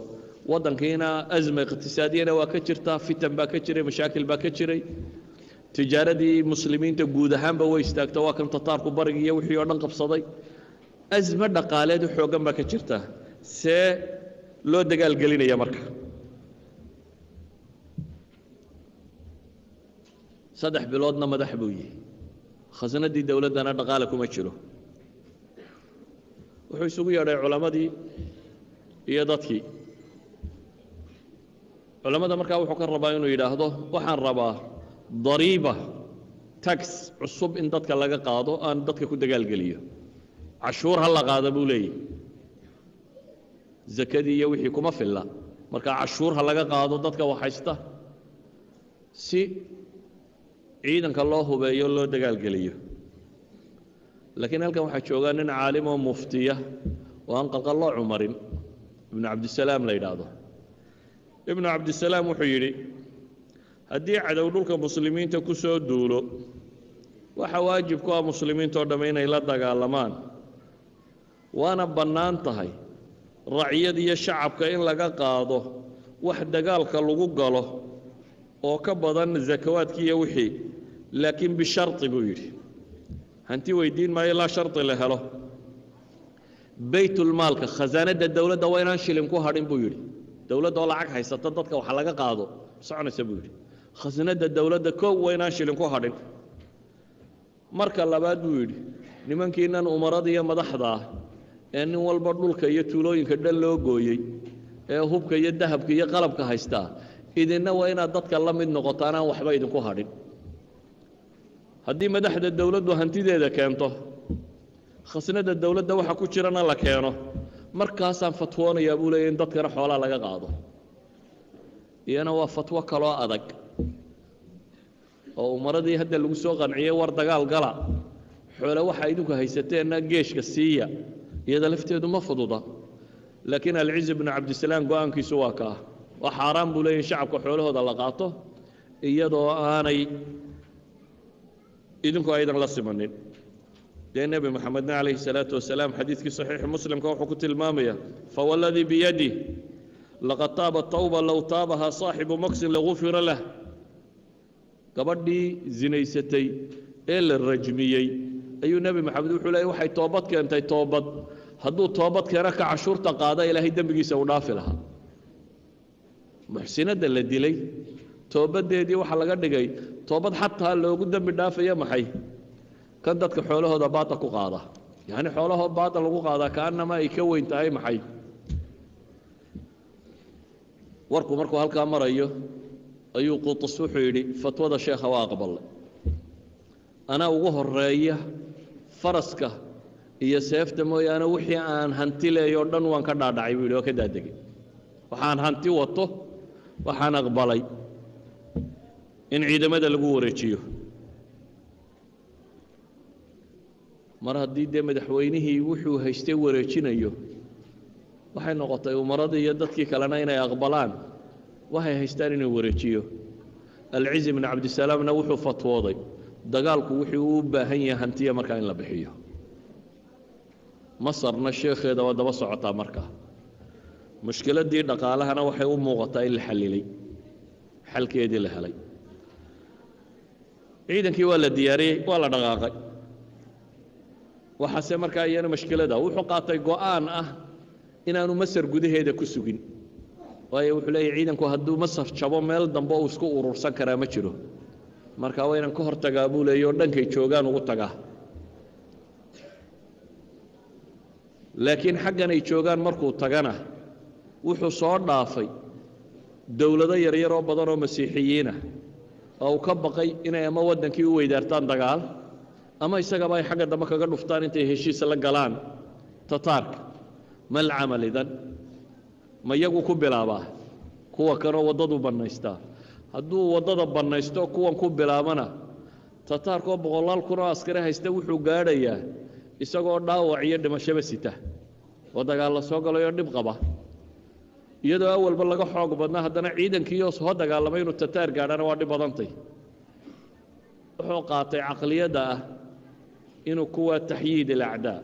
Waddankiina asma iqtisaadiyana waa ka jirtaa fitan baa ka jiray mashaakil baa ka jiray tijaaradii muslimiinta guud ahaanba way istaagta waa kan tataarku barigi iyo wixii oo dhan qabsaday. Asma dhaqaaleed xooggan baa ka jirta. See loo dagaalgelinaya marka. Saddex biloodna madax buu yihi khasnadii dowladdana dhaqaale kuma jiro. Wuxuu isugu yeedhay culammadii iyo dadkii. Culammada markaa wuxuu ka rabaa inuu yidhaahdo waxaan rabaa dariiba tax cusub in dadka laga qaado aan dadka ku dagaalgeliyo. Cashuur ha la qaada buu leeyahy zakadii iyo wixii kuma filla. Marka cashuur ha laga qaado dadka waxhaysta si ciidanka loo hubeeyo loo dagaalgeliyo. Laakiin halkan waxaa joogaa nin caalim oo muftiya oo aan qalqalloo cumarin. Ibnu cabdisalaam la yidhaahdo. Ibnu cabdisalaam wuxuu yidhi haddii cadow dhulka muslimiinta ku soo duulo waxa waajib ku ah muslimiintao dhamme inay la dagaalamaan. Waana bannaan tahay raciyad iyo shacabka in laga qaado wax dagaalka lagu galo oo ka badan zakawaadkii iyo wixii laakiin bisharti buu yidhi. Hanti weydiin maayo ilaa shardi la helo. Baytulmaalka khasaanadda dowladda waa inaan shilin ku hadhin buu yidhi. Dowladda oo lacag haysata dadka wax laga qaado soconaysa buu yidhi khasnadda dowladda kow waa inaan shilin ku hadhin. Marka labaad buu yidhi nimankiinan umarada iyo madaxda ah ee nin walba dhulka iyo tuulooyinka dhan loo gooyey ee hubka iyo dahabka iyo qalabka haystaa idinna waa inaad dadka la mid noqotaan aan waxba idinku hadhin. Haddii madaxda dowladdu hantideeda keento khasnadda dowladda waxa ku jirana la keeno. Markaasaan fatwoonayaa buu leeya in dadkana xoolaa laga qaado. Iyana waa fatwo kaloo adag oo umaradii hadda lagu soo qanciyey war dagaal gala. Xoole waxa idinku haysateenna geeshka siiya iyada lafteedu ma fududa. Laakiin alciz bnu cabdisalaam go'aankiisu waa kaa waa xaaraan buu leeyahy shacabka xoolahooda la qaato iyadoo aanay idinku aydan la simanin. Dee nebi moxamedna calayhi salaatu wasalaam xadiidkii saxiixi muslimka wuxuu ku tilmaamaya fawaladii biyadih laqad taaba tawba low taabahaa saaxibu maksin lagufira lah gabadhii zinaysatay ee la rajmiyey ayuu nebi maxamed wuxuu leeyay waxay toobad keentay toobad. Hadduu toobad keeno ka cashuurta qaada ilaahay dembigiisa uu dhaafi lahaa. Muxsinadda la dilay toobaddeedii waxaa laga dhigay toobad xataa loogu dembi dhaafaya maxay? Kan dadka xoolahooda baata ku qaada. Yacni xoolahoo baata lagu qaadaa kaanama ay ka weyn tahay maxay? Warku markuu halkaa marayo ayuu qutus wuxuu yidhi fatwada sheekha waa aqbalay anaa ugu horreeya faraska iyo seefta mooyaane wixii aan hanti leeyoo dhan waan ka dhaadhacay buu yidhi oo ka daadegay waxaan hanti wato waxaan aqbalay in ciidamada lagu wareejiyo. Mar haddii dee madaxweynihii wuxuu haystay wareejinayo waxay noqotay umaradii iyo dadkii kalena inay aqbalaan waxay haystaan inuu wareejiyo. Alcizi bn cabdisalaamna wuxuu fatwooday. Dagaalku wuxuu u baahan yahay hantiya markaa in la bixiyo. Masarna sheekheeda waa daba socotaa markaa mushkiladii dhaqaalahana waxay u muuqataa in la xallilay. Xalkeedii la helay. Ciidankii waa la diyaariyey waa la dhaqaaqay. Waxaase markaa iyana mashkilada wuxuu qaatay go'aan ah inaanu masar gudaheeda ku sugin waayo wuxuu leeyahy ciidanku hadduu masar jabo meel dambe uu isku urursan karaa ma jiro. Marka waa inaan ka hor tagaa buu leeya oo dhankay joogaan ugu tagaa. Laakiin xaggan ay joogaan markuu tagana wuxuu soo dhaafay dowlado yaryaroo badan oo masiixiyiinah oo uu ka baqay inay ama waddankii u weydaartaan dagaal ama isagaba ay xagga dambe kaga dhuftaan intay heshiis la galaan tataarka mal camal idan ma iyagu ku bilaabaa kuwa kanoo waddadu bannaystaa hadduu waddada bannaysto kuwan ku bilaabana tataarkoo boqolaal kunoo askari haysta wuxuu gaadhayaa isagoo dhaawac iyo dhimashaba sita. Oo dagaal la soo galayoo dhib qaba. Iyadoo awalba laga xoog badnaa haddana ciidankiioo soo dagaalamay inuu tataar gaadhana waa dhib badantay. Wuxuu qaatay caqliyadda ah inuu kuwa taxyiid alacdaa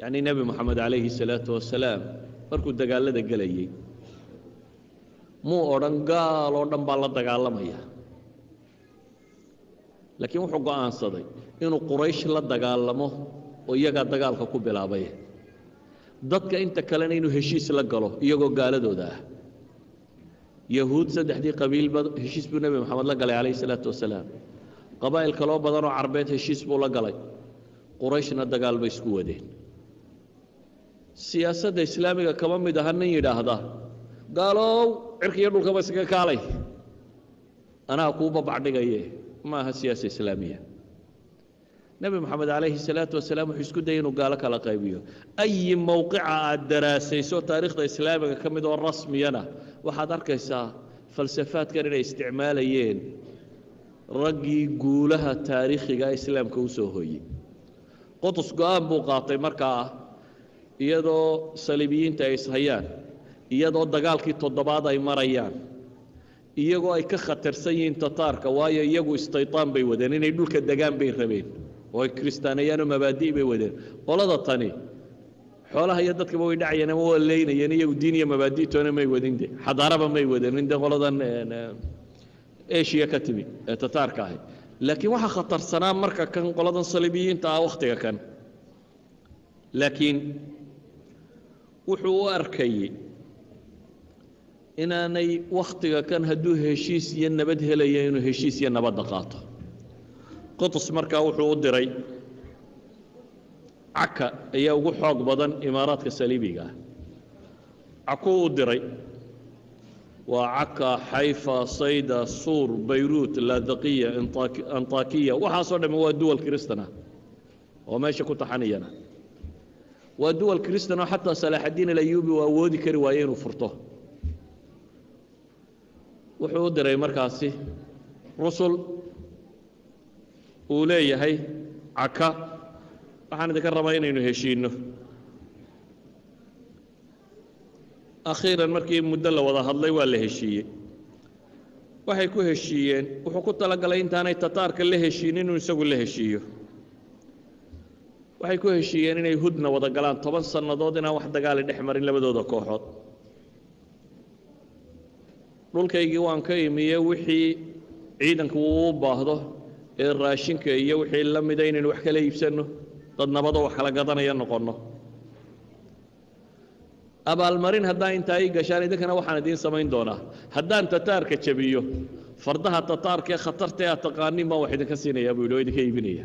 yacni nebi moxamed calayhi salaatu wasalaam markuu dagaallada gelayey muu odhan gaal oo dhan baa la dagaalamaya. Laakiin wuxuu go'aansaday inuu quraysh la dagaalamo oo iyagaa dagaalka ku bilaabay dadka inta kalena inuu heshiis la galo iyagoo gaaladooda ah. Yahuud saddexdii qabiilba heshiis buu nebi moxamed la galay calayhi salaatu wasalaam. Qabaa'il kaloo badanoo carbeed heshiis buu la galay. Qurayshna dagaal bay isku wadeen siyaasadda islaamiga kama mid aha nin yidhaahda gaalow cirkiiyo dhulkaba iskaga kaalay. Anaa kuu babacdhigaye ma aha siyaasa islaamiya. Nebi moxamed calayhi salaatu wasalaam wuxuu isku dayay inuu gaalo kala qaybiyo. Ayi mowqica aad daraasayso taariikhda islaamiga ka mid oo rasmiyana waxaad arkaysaa falsafaadkan inay isticmaalayeen. Raggii guulaha taariikhiga islaamka u soo hooyey go'aan buu qaatay markaa iyadoo saliibiyiinta ay ishayaan iyadoo dagaalkii toddobaad ay marayaan iyagoo ay ka khatarsan yihiin tataarka waayo iyagu istaytaan bay wadeen inay dhulka degaan bay rabeen oo ay kiristaaneeyaanoo mabaadi' bay wadeen. Qolada tani xoolaha iyo dadkaba way dhacayeen ama waa leynayeen iyagu diin iyo mabaadi'toona may wadin de xadaaraba may wadeen inde qoladan eshiya ka timi ee tataarka ahay laakiin waxaa khatarsanaa marka kan qoladan saliibiyiinta ah wakhtiga kan. Laakiin wuxuu u arkayey inaanay wakhtiga kan hadduu heshiis iyo nabad helaya inuu heshiis iyo nabadda qaato. Qutus markaa wuxuu u diray caka ayaa ugu xoog badan imaaraadka saliibiga. Ah cakuu u diray waa caka xayfa sayda suur bayruut laadaqiya antakiya. Waxaasoo dhamme waa duwal kiristana oo meesha ku taxanayana waa duwal kristan oo xataa salaaxaddiin alayuubi uu awoodi kari waaye inuu furto. Wuxuu u diray markaasi rusul uu leeyahay caka waxaan idinka rabaa inaynu heshiinno. Akhiiran markii muddo la wada hadlay waa la heshiiyey. Waxay ku heshiiyeen wuxuu ku talagalay intaanay tataarka la heshiin inuu isagu la heshiiyo waxay ku heshiiyeen inay hudna wada galaan toban sannadood inaan wax dagaali dhex marin labadooda kooxood. Dhulkaygii waan ka imiye wixii ciidanku uu baahdo ee raashinka iyo wixii la mida inaynu wax kala iibsanno dad nabadoo wax kala gadanaya noqonno. Abaalmarin haddaa intaa ii gashaan idinkana waxaan idiin samayn doonaa. Haddaan tataarka jabiyo fardaha tataarka ee khatarta ee aad taqaanin baan wax idinka siinayaa buu yidhi oo idinka iibinaya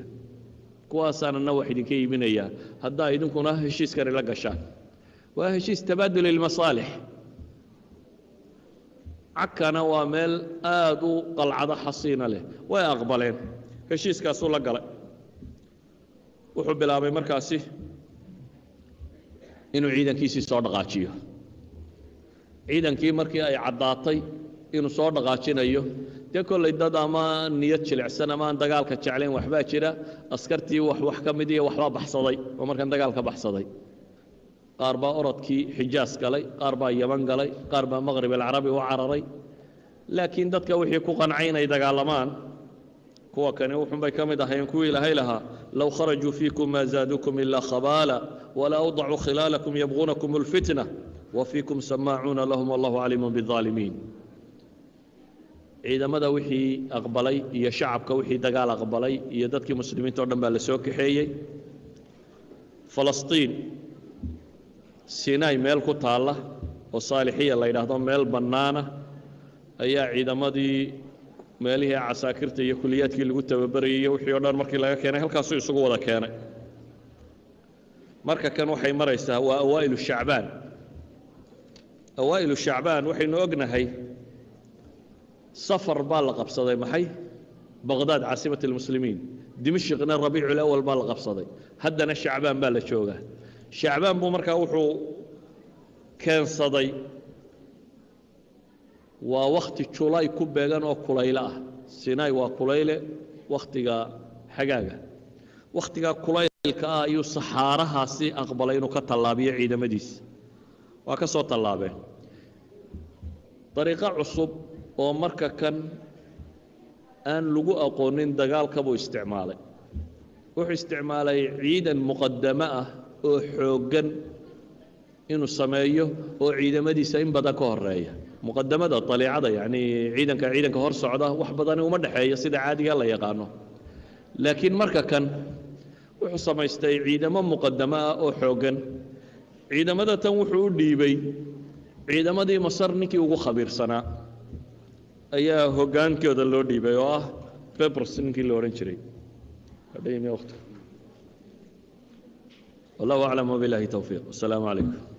kuwaasaanana wax idinka iibinayaa haddaa idinkuna heshiiskani la gashaan. Waa heshiis tabaadul ilmasaalix cakana waa meel aada u qalcado xasiina leh. Way aqbaleen. Heshiiskaasuu la galay. Wuxuu bilaabay markaasi inuu ciidankiisii soo dhaqaajiyo. Ciidankii markii ay caddaatay inuu soo dhaqaajinayo dee kollay dad ama niyad jilicsan ama aan dagaalka jeclayn waxbaa jira askartii wax wax ka mid iyo waxbaa baxsaday oo markan dagaalka baxsaday qaar baa orodkii xijaas galay qaar baa yaman galay qaar baa maqrib alcarabi u cararay laakiin dadka wixii ku qancay inay dagaalamaan kuwa kani wuxunbay ka mid ahayn kuwii ilaahay lahaa low kharajuu fiikum maa zaaduukum ilaa khabaala wala awdacuu khilaalakum yabquunakum اlfitna wafiikum samaacuuna lahum wallahu caliimu biالظaalimiin ciidamada wixii aqbalay iyo shacabka wixii dagaal aqbalay iyo dadkii muslimiinta o dhan baa la soo kaxeeyey. Falastiin sinai meel ku taalla oo saalixiya la yidhaahdo meel bannaana ayaa ciidamadii meelihii casaakirta iyo kuliyaadkii lagu tababarayay iyo wixii o dhan markii laga keenay halkaasuu isugu wada keenay. Marka kan waxay maraysaa waa awaa'ilu shacbaan. Awaa'ilu shacbaan waxaynu ognahay safar baa la qabsaday maxay? Baqdaad caasimat almuslimiin. Dimashqna rabiicu lawal baa la qabsaday. Haddana shacbaan baa la joogaa. Shacbaan buu markaa wuxuu keensaday waa wakhti julay ku beegan oo kulaylo ah. Sinai waa kulayle wakhtiga xagaaga wakhtigaa kulaylka ah ayuu saxaarahaasi aqbalay inuu ka tallaabiyo ciidamadiisa waa ka soo tallaabeen. Dariiqo cusub oo marka kan aan lagu aqoonin dagaalka buu isticmaalay. Wuxuu isticmaalay ciidan muqadamo ah oo xooggan inuu sameeyo oo ciidamadiisa in badan ka horreeya muqadamada aliicada yani ciidanka ciidanka hor socda wax badani uma dhexeeyo sida caadiga la yaqaano. Laakiin marka kan wuxuu samaystay ciidamo muqadamo ah oo xooggan. Ciidamada tan wuxuu u dhiibay ciidamadii masar ninkii ugu khabiirsanaa ayaa hogaankooda loo dhiibay oo ah bebers ninkii la odhan jiray. Wallahu aclam wabilahi towfiiq wasalaamu calaykum